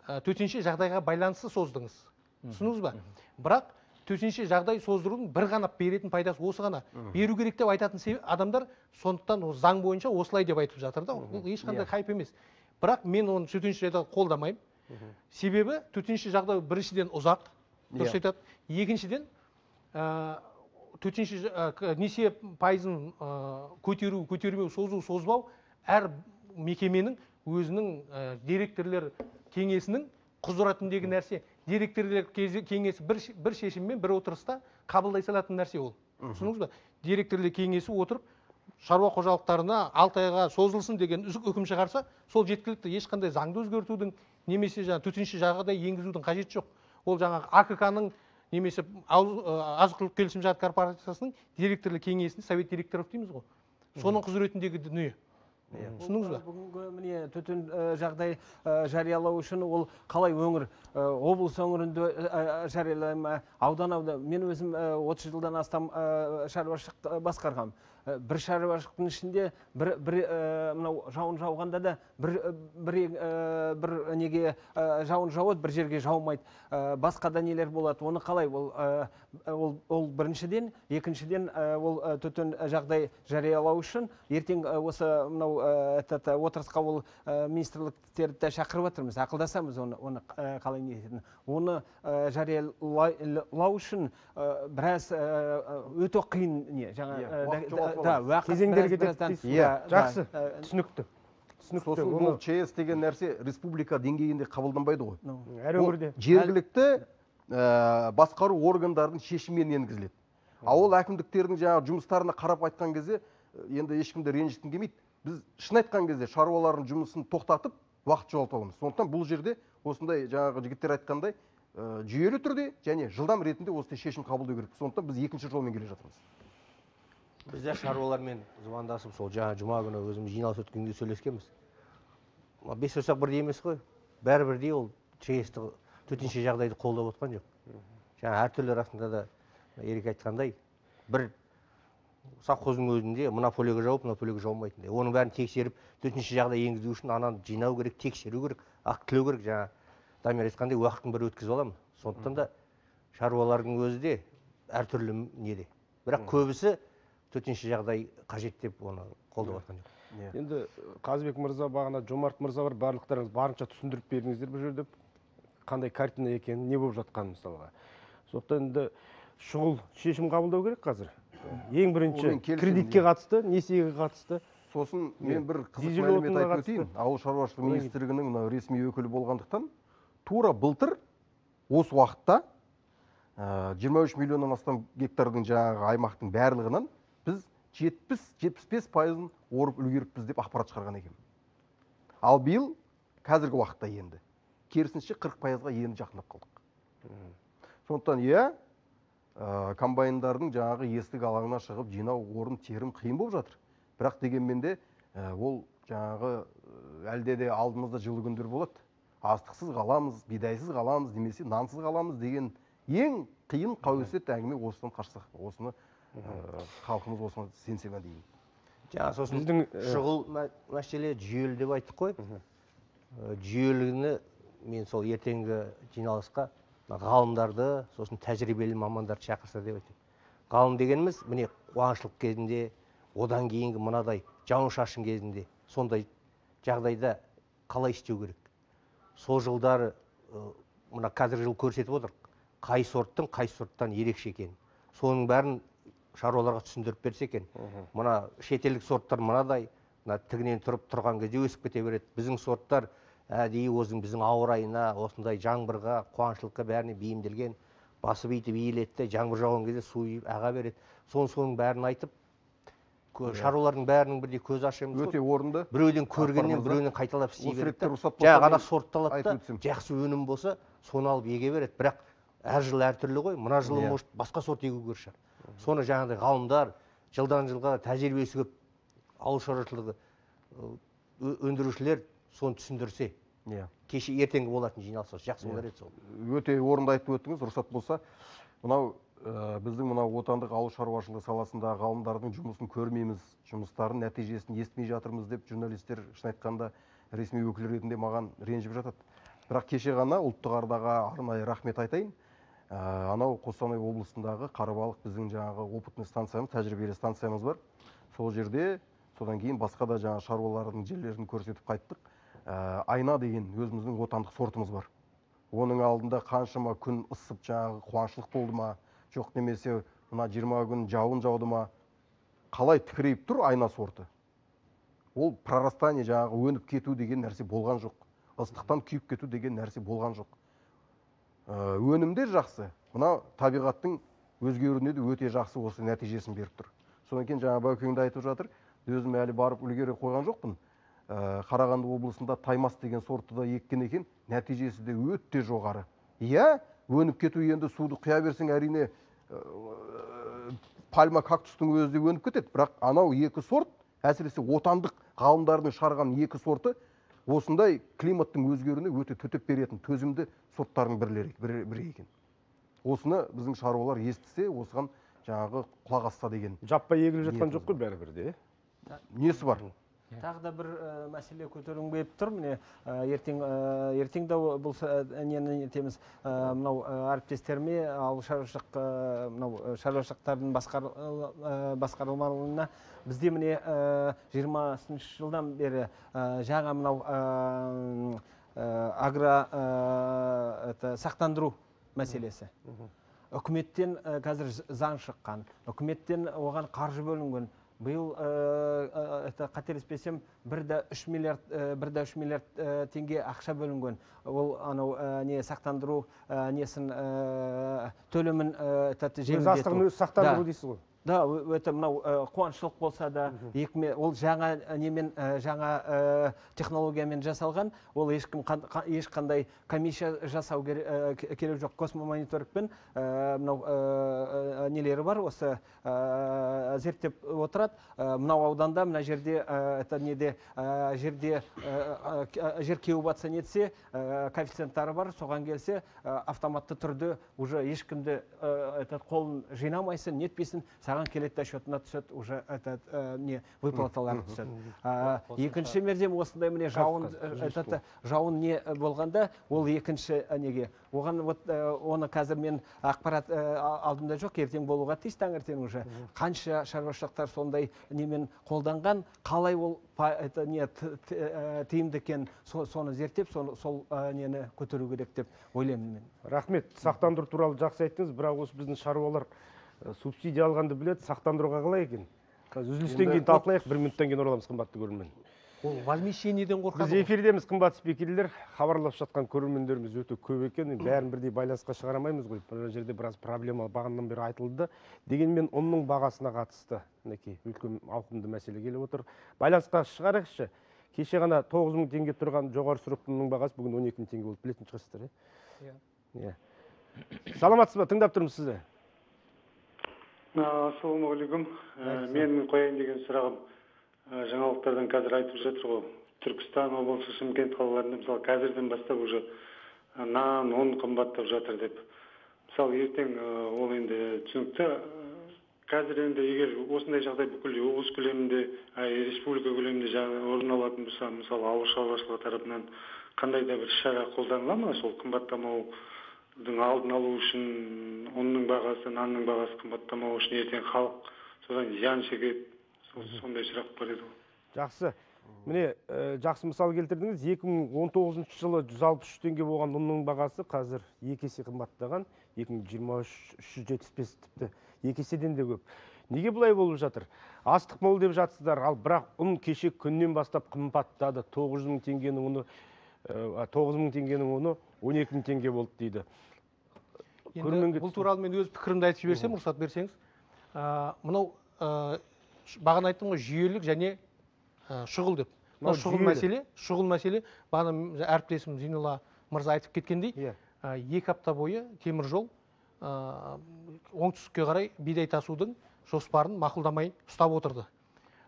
ә, төтенше жағдайға байланысты создыңыз. Түсіндіңіз ба? Бірақ төтенше жағдай создырудың бір ғана беретін пайдасы осы ғана. Беру керек деп айтатын адамдар сондықтан ол заң бойынша осылай деп айтып жатыр да. Ол ешқандай хайп емес. Бірақ мен оны төтенше жағдайды қолдамаймын. Себебі төтенше жағдай біріншіден ұзақ дұрыс Иә. айтады. Екіншіден ә, төтенше ә, несие пайызын ә, көтеру көтермеу созу созбау әр мекеменің өзінің ә, директорлер кеңесінің құзыретіндегі нәрсе. Директорлер кеңесі бір, ше- бір шешіммен бір отырыста қабылдай салатын нәрсе ол. Түсіндіңіз ба директорлер кеңесі отырып шаруа қожалықтарына алты айға созылсын деген үкім шығарса сол жеткілікті ешқандай заңды өзгертудің немесе жаңағы төтенше жағдай енгізудің қажеті жоқ. Ол жаңағы акк ның немесе азық түлік келісімшарт корпорациясының директорлар кеңесінің совет директоров дейміз ғой. Соның құзыретіндегі дүние. Түсіндіңіз ба бүгінгі міне төтен жағдай жариялау үшін ол қалай өңір облыс өңірінде жариялай ма аудан аудан. Мен өзім 30 жылдан астам шаруашылық басқарғам э, бір шаруашылықтың ішінде бір бір э, мынау жауын жауғанда да бір э, бір э, бір неге э, жауын жауады бір жерге жаумайды. Э, басқа да нелер болады. Оны қалай ол э, ол ол біріншіден екіншіден э, ол э, төтен жағдай жариялау үшін ертең э, осы мынау э, этот э, отырысқа ол э, министрліктерді шақырып жатырмыз ақылдасамыз оны оны э, қалай не ететінін. Оны э, жариялау үшін э, біраз э, э, өте қиын не жаңа Иә, э, да- жоғалтып да, алады. уақыт кезеңдер біраз- кетеді біраздан- дейсіз. Иә, жақсы. Э, түсінікті. Түсінікті. сосын бұл чс деген нәрсе республика деңгейінде қабылданбайды ғой. Әр Ол өңірде. жергілікті ә, басқару органдарының шешімімен енгізіледі. Ауыл әкімдіктердің жаңағы жұмыстарына қарап айтқан кезде ә, енді ешкімді ренжіткім келмейді біз шын айтқан кезде шаруалардың жұмысын тоқтатып уақыт жоғалтып аламыз сондықтан бұл жерде осындай жаңағы жігіттер айтқандай ә, жүйелі түрде және жылдам ретінде осындай шешім қабылдау керек сондықтан біз екінші жолмен келе жатырмыз. Біз де шаруалармен звондасып сол жаңа жұма күні өзіміз жиналыс өткенде сөйлескенбіз. Ма бес саусақ бірдей емес қой. Бәрі бірдей ол чс ті төтенше жағдайды қолдап отқан жоқ. Жаңа әртүрлі расында да ерік айтқандай бір совхоздың өзінде мына полеге жауып мына полеге жаумайтындай оның бәрін тексеріп төтенше жағдай енгізу үшін ананы жинау керек тексеру керек актілеу керек. Жаңа дамир айтқандай уақытын бір өткізіп аламын. Сондықтан да шаруалардың өзі де әртүрлі неде бірақ көбісі төтенше жағдай қажет деп оны қолдап жатқан жоқ. Енді қазыбек мырза бағана жомарт мырза бар барлықтарыңыз барынша түсіндіріп бердіңіздер бұл жерде қандай картина екенін не болып жатқанын мысалға. Сондықтан енді шұғыл шешім қабылдау керек қазір. Ең бірінші кредитке иә. қатысты несиеге қатысты. Сосын мен бір қызық мәлімет айтып өтейін. Ауыл шаруашылығы министрлігінің мынау ресми өкілі болғандықтан тура былтыр осы уақытта ә, 23 миллионнан астам гектардың жаңағы аймақтың барлығынан біз 70-75 пайызын орып үлгеріппіз деп ақпарат шығарған екен. Ал биыл қазіргі уақытта енді керісінше 40 пайызға енді жақындап қалдық. Сондықтан иә ә, комбайндардың жаңағы есік алаңына шығып жинау орын терім қиын болып жатыр. Бірақ дегенмен де ә, ол жаңағы әлде де алдымызда жылы күндер болады. Астықсыз қаламыз бидайсыз қаламыз немесе нансыз қаламыз деген ең қиын қауесет әңгіме осыдан қашсақ осыны халқымыз осыған сенсе ме деймін. Жаңа сосын Біздің, шұғыл мә- мәселе жүйелі деп айттық қой. Жүйелігіні мен сол ертеңгі жиналысқа ғалымдарды сосын тәжірибелі мамандарды шақырса деп айтамын ғалым дегеніміз міне қуаңшылық кезінде одан кейінгі мынадай жауын шашын кезінде сондай жағдайда қалай істеу керек? Сол жылдары мына қазіргі жыл көрсетіп отыр қай сорттың қай сорттан ерекше екенін. Соның бәрін шаруаларға түсіндіріп берсе екен. Мына шетелдік сорттар мынадай мына тігінен тұрып тұрған кезде өсіп кете береді. Біздің сорттар әдейі өзің біздің ауа райына осындай жаңбырға қуаңшылыққа бәріне бейімделген басы бүйтіп иіледі де жаңбыр жауған кезде су аға береді. Соның соның бәрін айтып кө- шаруалардың бәрінің бірдей көзі ашымыз өте орынды. Біреуден көргеннен біреуінен қайталап істей береді ретте да. рұқсат болса жаңағы ана мен сортты алады да жақсы өнім болса соны алып еге береді. Бірақ әр жыл әртүрлі ғой. Мына жылы Иә. может басқа сорт егу керек шығар. Соны жаңағыдай ғалымдар жылдан жылға тәжірибесі көп ауыл шаруашылығы өндірушілер соны түсіндірсе иә. кеше ертеңгі болатын жиналыс жақсы болар еді сол. Өте орынды айтып өттіңіз рұқсат болса. Мынау ә, біздің мынау отандық ауыл шаруашылығы саласындағы ғалымдардың жұмысын көрмейміз жұмыстарын нәтижесін естімей жатырмыз деп журналистер шын айтқанда ресми өкіл ретінде маған ренжіп жатады. Бірақ кеше ғана ұлттық арнаға арнайы рахмет айтайын. Ә, анау қостанай облысындағы қарабалық біздің жаңағы опытный станциямыз тәжірибелі станциямыз бар. Сол жерде содан кейін басқа да жаңағы шаруалардың жерлерін көрсетіп қайттық. Ә, айна деген өзіміздің отандық сортымыз бар. Оның алдында қаншама күн ысып жаңағы қуаңшылық болды ма? Жоқ немесе мына жиырма күн жауын жауды ма? Қалай тікірейіп тұр айна сорты? Ол прорастание жаңағы өніп кету деген нәрсе болған жоқ. Ыстықтан күйіп кету деген нәрсе болған жоқ. Өнімдер жақсы. Мына табиғаттың өзгеруіне де өте жақсы осы нәтижесін беріп тұр. Содан кейін жаңа баукең де айтып жатыр. Өзім әлі барып үлгере қойған жоқпын. Ә, қарағанды облысында таймас деген сортты да еккен екен. Нәтижесі де өте жоғары. Иә өніп кету енді суды құя берсең әрине ә, пальма кактустың өзі де өніп кетеді. Бірақ анау екі сорт әсіресе отандық ғалымдардың шығарған екі сорты осындай климаттың өзгеруіне өте төтеп беретін төзімді сорттардың бірлері бірі бірі екен. Осыны біздің шаруалар естісе осыған жаңағы құлақ асса деген жаппай егіліп жатқан жоқ қой бәрібір де. Несі бар? Тағы да бір ә, мәселе көтергім келіп тұр. Міне ә, ертең ә, ертең де бұл нені нетеміз? Мынау әріптестеріме ауыл шаруашылық мынау шаруашылықтардың басқар, басқармаларына бізде міне жиырмасыншы жылдан бері жаңа мынау агро это, сақтандыру мәселесі. Үкіметтен қазір заң шыққан. Үкіметтен оған қаржы бөлінген. Биыл ә, ә, это қателеспесем бір да үш миллиард ә, бір да үш миллиард теңге ақша бөлінген. Ол анау не сақтандыру несін төлемін өз жеңілдету. астығын өзі сақтандыру дейсіз ғой. Да өте мынау ә, қуаңшылық болса да ол жаңа немен ә, жаңа ә, технологиямен жасалған ол ешкім қан- қа- ешқандай комиссия жасау кере- ке- керек жоқ. Космомониторингпен мынау нелері бар осы зерттеп отырады. Мынау ауданда мына жерде это неде жерде жер кеуіп жатса нетсе коэффициенттары бар. Соған келсе автоматты түрде уже ешкімді этот қолын жинамайсың нетпейсің саған келеді да счетына түседі уже этот ә, не выплаталар түседі екінші мерзем осындай міне жауын ә, этот, жауын не болғанда ол екінші неге? Оған вот ә, оны қазір мен ақпарат ә, алдымда жоқ ертең болуға тиіс таңертең уже. Қанша шаруашылықтар сондай немен қолданған қалай ол это не тиімді екенін со- соны зерттеп сол ә, нені көтеру керек деп ойлаймын мен. Рахмет. Сақтандыру туралы жақсы айттыңыз бірақ осы біздің шаруалар субсидия алғанды біледі сақтандыруға қалай екен қазір үзілістен кейін талқылайық бір минуттан кейін ораламыз қымбатты көрермен ол возмещениеден біз қорқады ғой. эфирдеміз қымбат спикерлер. Хабарласып жатқан көрермендеріміз өте көп екен. Енді бәрін бірдей байланысқа шығара алмаймыз ғой. Мына жерде біраз проблема бағанадан бері айтылды. Дегенмен ұнның бағасына қатысты мінекей үлкен ауқымды мәселе келіп отыр. Байланысқа шығарайықшы. Кеше ғана тоғыз мың теңге тұрған жоғары сұрыпты ұнның бағасы бүгін он екі мың теңге болды. Білетін шығарсыздар иә. Иә. Саламатсыз ба? Тыңдап тұрмыз сізді. Ассалаумағалейкум. Ә, менің қояйын деген сұрағым. Ә, жаңалықтардан қазір айтып жатыр ғой. Түркістан облысы шымкент қалаларында мысалы қазірден бастап уже нан ұн қымбаттап жатыр деп. Мысалы ертең ә, ол енді түсінікті. Қазір енді егер осындай жағдай бүкіл облыс көлемінде республика көлемінде орын алатын болса мысалы ауыл шаруашылығы тарапынан қандай да бір шара қолданыла ма? Сол қымбаттамаудың алдын алу үшін ұнның бағасы нанның бағасы қымбаттамау үшін ертең халық содан зиян шегеді. Сондай сұрақ бар еді ғой жақсы. Міне ә, жақсы мысал келтірдіңіз. 2019 жылы 163 теңге болған ұнның бағасы қазір екі есе қымбаттаған. 2023 375 тіпті екі еседен де көп. Неге бұлай болып жатыр? Астық мол деп жатсыздар. Ал бірақ ұн кеше күннен бастап қымбаттады. 900 мың теңгенің ұны 9 мың теңгенің ұны 12 мың теңге болды дейді. Енді бұл туралы мен өз пікірімді айтып жіберсем рұқсат берсеңіз ә, мынау ә, бағана айттым ғой жүйелік және ә, шұғыл деп. Мынау шұғыл мәселе шұғыл мәселе. Бағана әріптесім зейнолла мырза айтып кеткендей иә. ә, екі апта бойы темір жол ә, оңтүстікке қарай бидай тасудың жоспарын мақұлдамай ұстап отырды.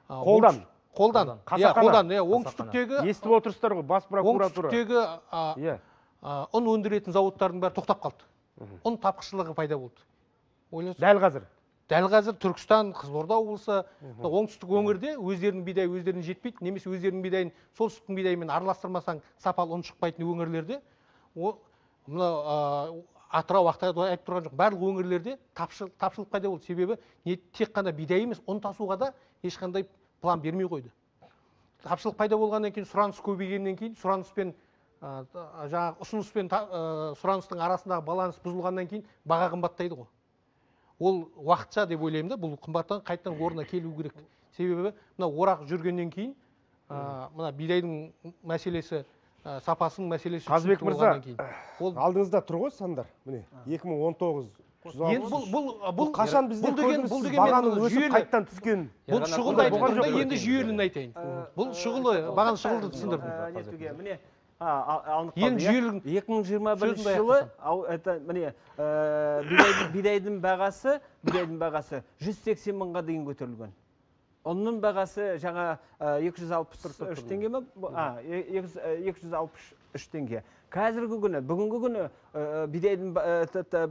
Ә, Қолдан? қолдан. Иә қолдан. Иә оңтүстіктегі естіп отырсыздар ғой бас прокуратура. оңтүстіктегі иә. А, ұн өндіретін зауыттардың бәрі тоқтап қалды. Ұн тапқыштылығы пайда болды. Ойлаңыз дәл қазір? Дәл қазір түркістан қызылорда облысы оңтүстік өңірде өздерінің бидайы өздеріне жетпейді немесе өздерінің бидайын солтүстіктің бидайымен араластырмасаң сапалы ұн шықпайтын өңірлерде о мына а, атырау ақтай айтып тұрған жоқ. Барлық өңірлерде тапшылық, тапшылық пайда болды. Себебі не тек қана бидай емес ұн тасуға да ешқандай план бермей қойды. Тапшылық пайда болғаннан кейін сұраныс көбейгеннен кейін сұраныс пен ә, жаңағы ұсыныс пен ә, сұраныстың арасындағы баланс бұзылғаннан кейін баға қымбаттайды ғой. Ол уақытша деп ойлаймын да бұл қымбаттан қайтадан орнына келу керек. Себебі мына орақ жүргеннен кейін ә, мына бидайдың мәселесі ә, сапасының мәселесі қазыбек түсінікті мырза ол алдыңызда тұр ғой сандар. Міне 2019 енді бұл бұл бұл қашан бізде бұл деген бұл деген мен бағаның өсіп жүйелі қайтадан түскенін бұл Ерғана шұғылды бұлай айтып болған тұрмын да жоқ енді жүйелін айтайын. Бұл шұғылы бағана шұғылды түсіндірдім Ә, міне иә? жүйелі- 2021 Сөзімді жылы ау- это міне ә, бидайдың, бағасы бидайдың бағасы 180 мыңға дейін көтерілген. Ұнның бағасы жаңа ә, 263 теңге ме? Бу- а, е- 200, ә, үш теңге. Қазіргі күні бүгінгі күні бидайдың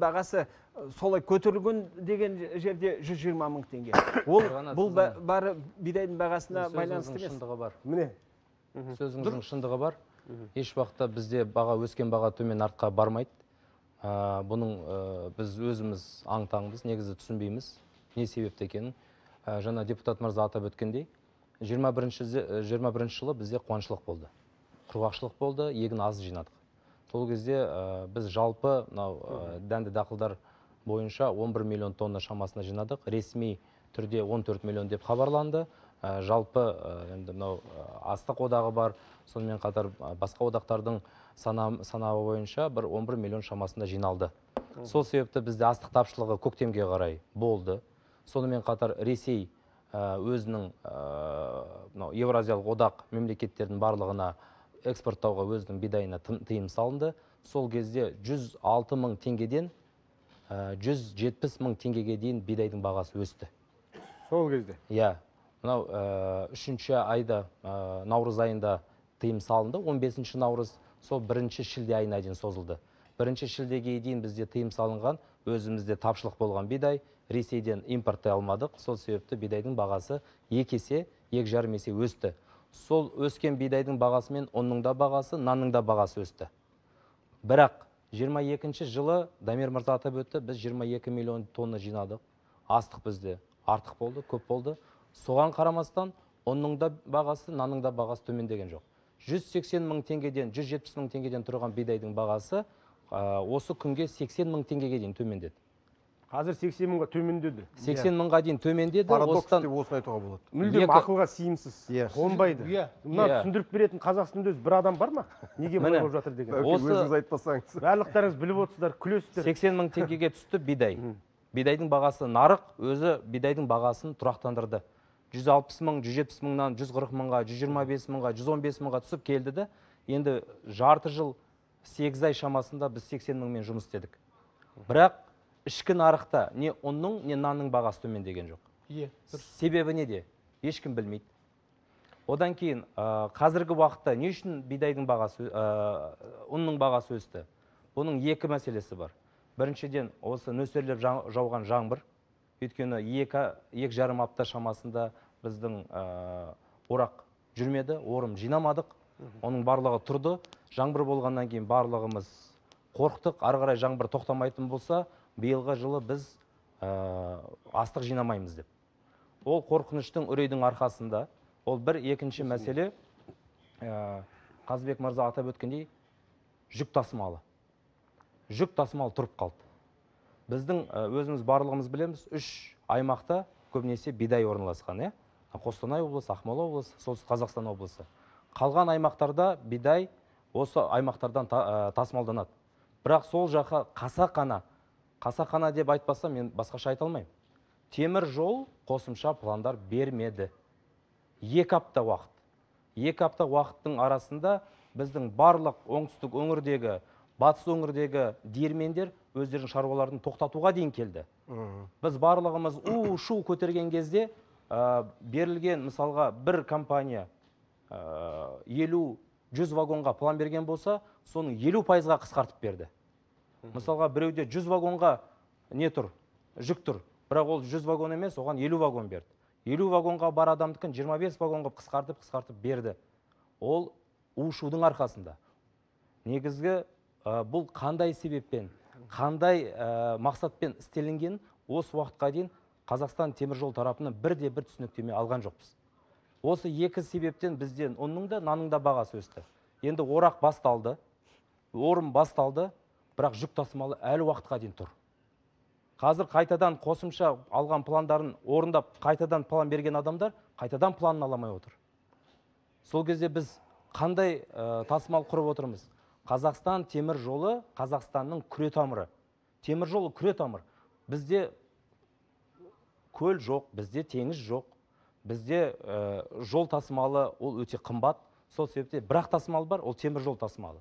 бағасы солай көтерілген деген жерде 120 мың теңге. Ол бұл бары бидайдың бағасына байланысты емес. шындығы бар. Міне. Сөзіңіздің шындығы бар. Еш уақытта бізде баға өскен баға төмен артқа бармайды. Ә, бұның ә, біз өзіміз аң таңбыз негізі түсінбейміз не себепті екенін. Ә, жаңа депутат мырза атап өткендей 21 21 жылы бізде қуаңшылық болды. Құрғақшылық болды егін аз жинадық. Сол кезде ә, біз жалпы мынау ә, дәнді дақылдар бойынша 11 миллион тонна шамасында жинадық. Ресми түрде 14 миллион деп хабарланды. Жалпы ә, енді мынау ә, астық одағы бар. Сонымен қатар басқа одақтардың сана- санауы бойынша бір 11 миллион шамасында жиналды. Сол себепті бізде астық тапшылығы көктемге қарай болды. Сонымен қатар ресей өзінің мынау евразиялық одақ мемлекеттердің барлығына экспорттауға өзінің бидайына тыйым салынды. Сол кезде 106 мың теңгеден ә, 170 мың теңгеге дейін бидайдың бағасы өсті. Сол кезде? Иә. Мынау ә, үшінші айда ә, наурыз айында тыйым салынды. 15 наурыз сол бірінші шілде айына дейін созылды. Бірінші шілдеге дейін бізде тыйым салынған өзімізде тапшылық болған бидай. Ресейден импорттай алмадық. Сол себепті бидайдың бағасы екі есе екі жарым есе өсті. Сол өскен бидайдың бағасымен ұнның да бағасы нанның да бағасы өсті. Бірақ 22 жылы дамир мырза атап өтті біз 22 миллион тонна жинадық. Астық бізде артық болды көп болды. Соған қарамастан ұнның да бағасы нанның да бағасы төмендеген жоқ. 180 мың теңгеден 170 мың теңгеден тұрған бидайдың бағасы ә, осы күнге 80 мың теңгеге дейін төмендеді. Қазір 80 мыңға төмендеді. 80 мыңға дейін төмендеді парадокс деп осыны айтуға болады. Мүлдем Екі- ақылға сиымсыз Иә. қонбайды. Иә. мына Иә. түсіндіріп беретін қазақстанда өзі бір адам бар ма? Неге бұлай болып жатыр деген? Осы- өзіңіз айтпасаңыз. Барлықтарыңыз біліп отырсыздар күлесіздер. 80 мың теңгеге түсті бидай. Бидайдың бағасы нарық өзі бидайдың бағасын тұрақтандырды. 160 мың 170 мыңнан 140 мыңға 125 мыңға 115 мыңға түсіп келді де енді жарты жыл 8 ай шамасында біз 80 мыңмен жұмыс істедік. Бірақ ішкі нарықта не ұнның не нанның бағасы төмендеген жоқ. Иә себебі неде? Ешкім білмейді. Одан кейін ә, қазіргі уақытта не үшін бидайдың бағасы ә, ұнның бағасы өсті? Бұның екі мәселесі бар. Біріншіден осы нөсерлеп жа- жауған жаңбыр. Өйткені екі екі жарым апта шамасында біздің орақ жүрмеді орым жинамадық. Оның барлығы тұрды. Жаңбыр болғаннан кейін барлығымыз қорықтық. Ары қарай жаңбыр тоқтамайтын болса биылғы жылы біз астық жинамаймыз деп. Ол қорқыныштың үрейдің арқасында. Ол бір екінші мәселе қазбек мырза атап өткендей жүк тасымалы. Жүк тасымалы тұрып қалды. Біздің өзіміз барлығымыз білеміз үш аймақта көбінесе бидай орналасқан иә? Қостанай облысы ақмола облысы солтүстік қазақстан облысы. Қалған аймақтарда бидай осы аймақтардан та- ә, тасымалданады. Бірақ сол жаққа қасақана қасақана деп айтпасам мен басқаша айта алмаймын. Темір жол қосымша пландар бермеді. Екі апта уақыт. Екі апта уақыттың арасында біздің барлық оңтүстік өңірдегі батыс өңірдегі диірмендер өздерінің шаруаларын тоқтатуға дейін келді. Біз барлығымыз у шу көтерген кезде ә, берілген мысалға бір компания ә, елу жүз вагонға план берген болса соның елу пайызға қысқартып берді. Мысалға біреуде 100 вагонға не тұр жүк тұр. Бірақ ол 100 вагон емес оған 50 вагон берді. 50 вагонға бар адамдікін 25 вагонға қысқартып қысқартып берді. Ол ушудың арқасында. Негізгі ә, бұл қандай себеппен қандай ә, мақсатпен істелінген осы уақытқа дейін қазақстан теміржол тарапынан бірде бір түсініктеме алған жоқпыз. Осы екі себептен бізден ұнның да нанның да бағасы өсті. Енді орақ басталды орым басталды бірақ жүк тасымалы әлі уақытқа дейін тұр. Қазір қайтадан қосымша алған пландарын орындап қайтадан план берген адамдар қайтадан планын ала алмай отыр. Сол кезде біз қандай ә, тасымал құрып отырмыз? Қазақстан темір жолы қазақстанның күре тамыры. Темір күре тамыр. Бізде көл жоқ бізде теңіз жоқ бізде ә, жол тасымалы ол өте қымбат. Сол себепте бір ақ тасымал бар ол темір жол тасымалы.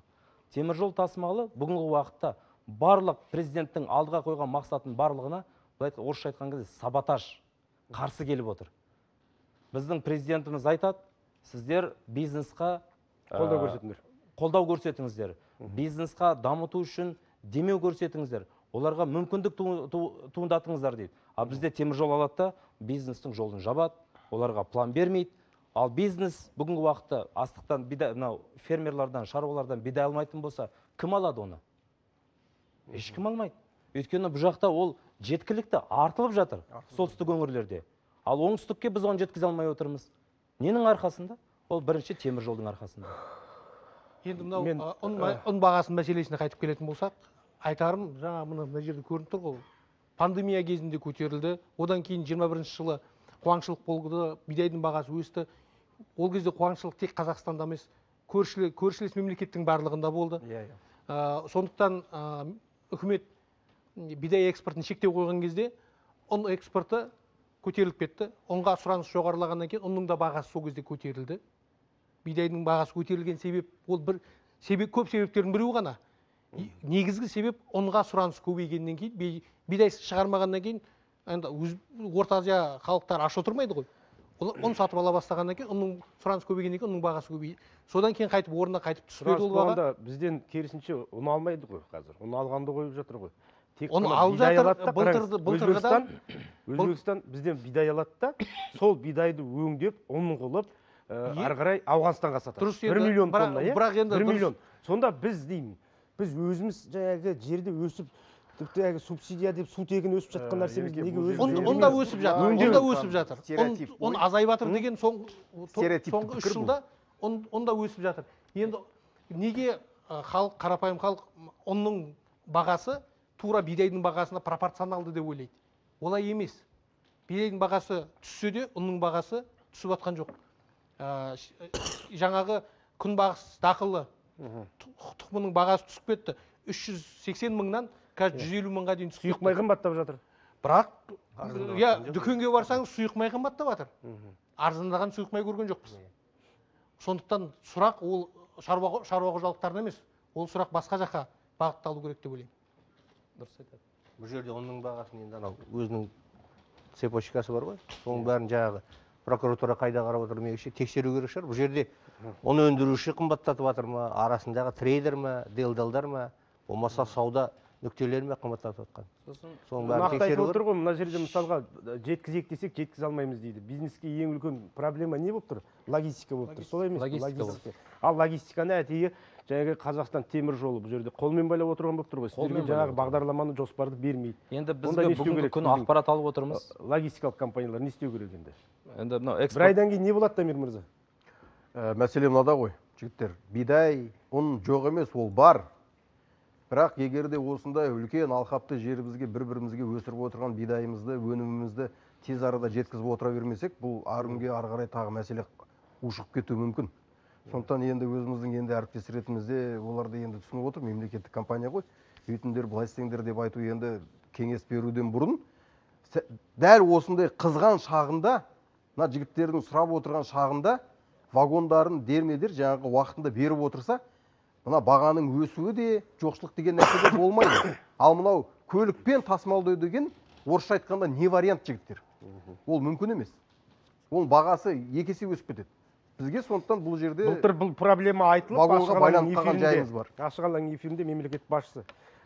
Темір жол тасымалы бүгінгі уақытта барлық президенттің алдыға қойған мақсатының барлығына былай орысша айтқан кезде саботаж қарсы келіп отыр. Біздің президентіміз айтады сіздер бизнесқа ә, қолдау көрсетіңдер. қолдау көрсетіңіздер. Бизнесқа дамыту үшін демеу көрсетіңіздер. Оларға мүмкіндік ту- ту- туындатыңыздар дейді. Ал бізде темір жол алады да бизнестің жолын жабады оларға план бермейді. Ал бизнес бүгінгі уақытта астықтан бидай мынау фермерлардан шаруалардан бидай алмайтын болса кім алады оны? Ешкім алмайды. Өйткені бұл жақта ол жеткілікті артылып жатыр солтүстік өңірлерде. Ал оңтүстікке біз оны жеткізе алмай отырмыз. Ненің арқасында? Ол бірінші темір жолдың арқасында. Енді мынау ұн, ба- ұн бағасының мәселесіне қайтып келетін болсақ айтарым жаңа мына мына жерде көрініп тұр ғой. Пандемия кезінде көтерілді. Одан кейін 21 жылы қуаңшылық болды бидайдың бағасы өсті. Ол кезде қуаңшылық тек қазақстанда емес көршілес мемлекеттің барлығында болды. Иә иә. Ә, сондықтан ә, үкімет бидай экспортын шектеу қойған кезде ұн экспорты көтеріліп кетті. Ұнға сұраныс жоғарылағаннан кейін ұнның да бағасы сол кезде көтерілді. Бидайдың бағасы көтерілген себеп ол бір себеп көп себептердің біреуі ғана. Негізгі себеп ұнға сұраныс көбейгеннен кейін би- бидай шығармағаннан кейін енді орта азия халықтары аш отырмайды ғой. Олар ұн сатып ала бастағаннан кейін ұнның сұраныс көбейгеннен кейін ұнның бағасы көбейді содан кейін қайтып орнына қайтып сұраныс ол баға бізден керісінше ұн алмайды ғой қазір. Ұн алғанды қойып жатыр ғой. Тек қана алып жатыр, былтырғыдан- өзбекстан бізден бидай алады да сол бидайды өңдеп ұн қылып ары қарай ауғанстанға сатады. Дұрыс бір миллион тонна иә? бірақ енді бір миллион. Сонда біз деймін біз өзіміз жаңағы жерде өсіп тіпті әлгі субсидия деп сутегін өсіп жатқан Ә, нәрсемізді Ереке, неге бұл өз жерде- ұн ұн да өсіп жатыр Өңдеу. ұн да өсіп жатыр ұн ой. азайып жатыр деген соңғы үш жылда ұн ұн да өсіп жатыр енді неге халық қарапайым халық ұнның бағасы тура бидайдың бағасына пропорционалды деп ойлайды олай емес бидайдың бағасы түссе де ұнның бағасы түсіп жатқан жоқ Ә, жаңағы күнбағыс дақылы тұқымының бағасы түсіп кетті. үш жүз сексен мыңнан қазір жүз елу мыңға дейін түсіп сұйық май қымбаттап жатыр. Бірақ иә дүкенге барсаңыз сұйық май қымбаттап жатыр арзандаған сұйық май көрген жоқпыз. Сондықтан сұрақ ол шаруа шаруа қожалықтарына емес ол сұрақ басқа жаққа бағытталу керек деп ойлаймын. Дұрыс айтады. Бұл жерде ұнның бағасын енді анау өзінің цепочкасы бар ғой. Соның бәрін жаңағы прокуратура қайда қарап отыр демекші тексеру керек шығар. Бұл жерде ұн өндіруші қымбаттатып жатыр ма арасындағы трейдер ма делдалдар ма болмаса сауда нүктелері ме қымбаттатып жатқан сосын соның бәрін нақты айтып тексеру отыр ғой мына жерде мысалға жеткізейік десек жеткізе алмаймыз дейді. Бизнеске ең үлкен проблема не болып тұр? Логистика болып тұр. Солай емес? Логистика. ал логистиканы әдейі жаңағы қазақстан темір жолы бұл жерде қолмен байлап отырған болып тұр ғой. Сіздерге жаңағы бағдарламаны жоспарды бермейді. Енді істеу бүгінгі күні ақпарат алып отырмыз. Логистикалық компаниялар не істеу керек енді? Енді мынау бір айдан кейін не болады дамир мырза? Ә, мәселе мынада ғой жігіттер. Бидай ұн жоқ емес ол бар. Бірақ егер де осындай үлкен алқапты жерімізге бір бірімізге өсіріп отырған бидайымызды өнімімізді тез арада жеткізіп отыра бермесек бұл күнге ары қарай тағы мәселе ушығып кетуі мүмкін. Сондықтан енді өзіміздің енді әріптес ретімізде оларды енді түсініп отыр мемлекеттік компания ғой. Бүйтіңдер былай істеңдер деп айту енді кеңес беруден бұрын. Дәл осындай қызған шағында мына жігіттердің сұрап отырған шағында вагондарын дермедер жаңағы уақытында беріп отырса мына бағаның өсуі де жоқшылық деген нәрсе де болмайды. Ал мынау көлікпен тасымалдау деген орысша айтқанда не вариант жігіттер? Ол мүмкін емес. Оның бағасы екі есе өсіп кетеді. Бізге сондықтан бұл жерде былтыр бұл проблема айтылып ашық жайымыз бар. ашық алаң эфирінде мемлекет басшысы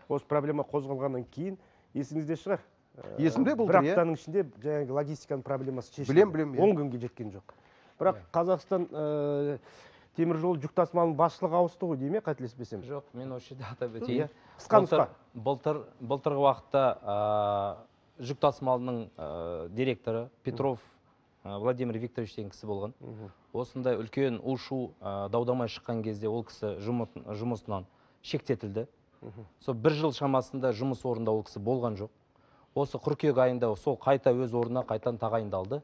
осы проблема қозғалғаннан кейін есіңізде шығар. Ә, Есімде бір былтыр, иә. аптаның ішінде жаңағы логистиканың проблемасы шешілді. Білем, білем, иә. он күнге жеткен жоқ. Бірақ қазақстан ә, темір жол жүк тасымалының басшылығы ауысты ғой деймін иә қателеспесем. Жоқ мен осы жерде атап Иә. өтейін. қысқа былтыр нұсқа былтыр былтырғы уақытта ә, жүк тасымалының ә, директоры петров ә, владимир викторович деген кісі болған. Осындай үлкен у шу ә, даудамай шыққан кезде ол кісі жұмыс, жұмысынан шектетілді. Сол бір жыл шамасында жұмыс орнында ол кісі болған жоқ. Осы қыркүйек айында сол қайта өз орнына қайтадан тағайындалды.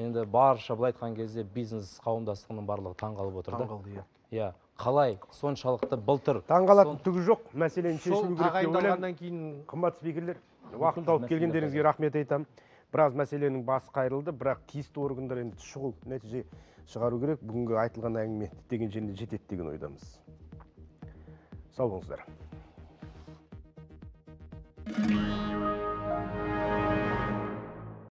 Енді барша былай айтқан кезде бизнес қауымдастығының барлығы таңғалып отыр да. Таңғалды иә. Иә қалай? Соншалықты былтыр. Таңғалатын түгі жоқ мәселені шешілу керек деп ойлаймын. кейін қымбат спикерлер уақыт тауып келгендеріңізге рахмет айтамын. Біраз мәселенің басы қайырылды бірақ тиісті органдар енді шұғыл нәтиже шығару керек. Бүгінгі айтылған әңгіме діттеген жеріне жетеді деген ойдамыз. Сау болыңыздар.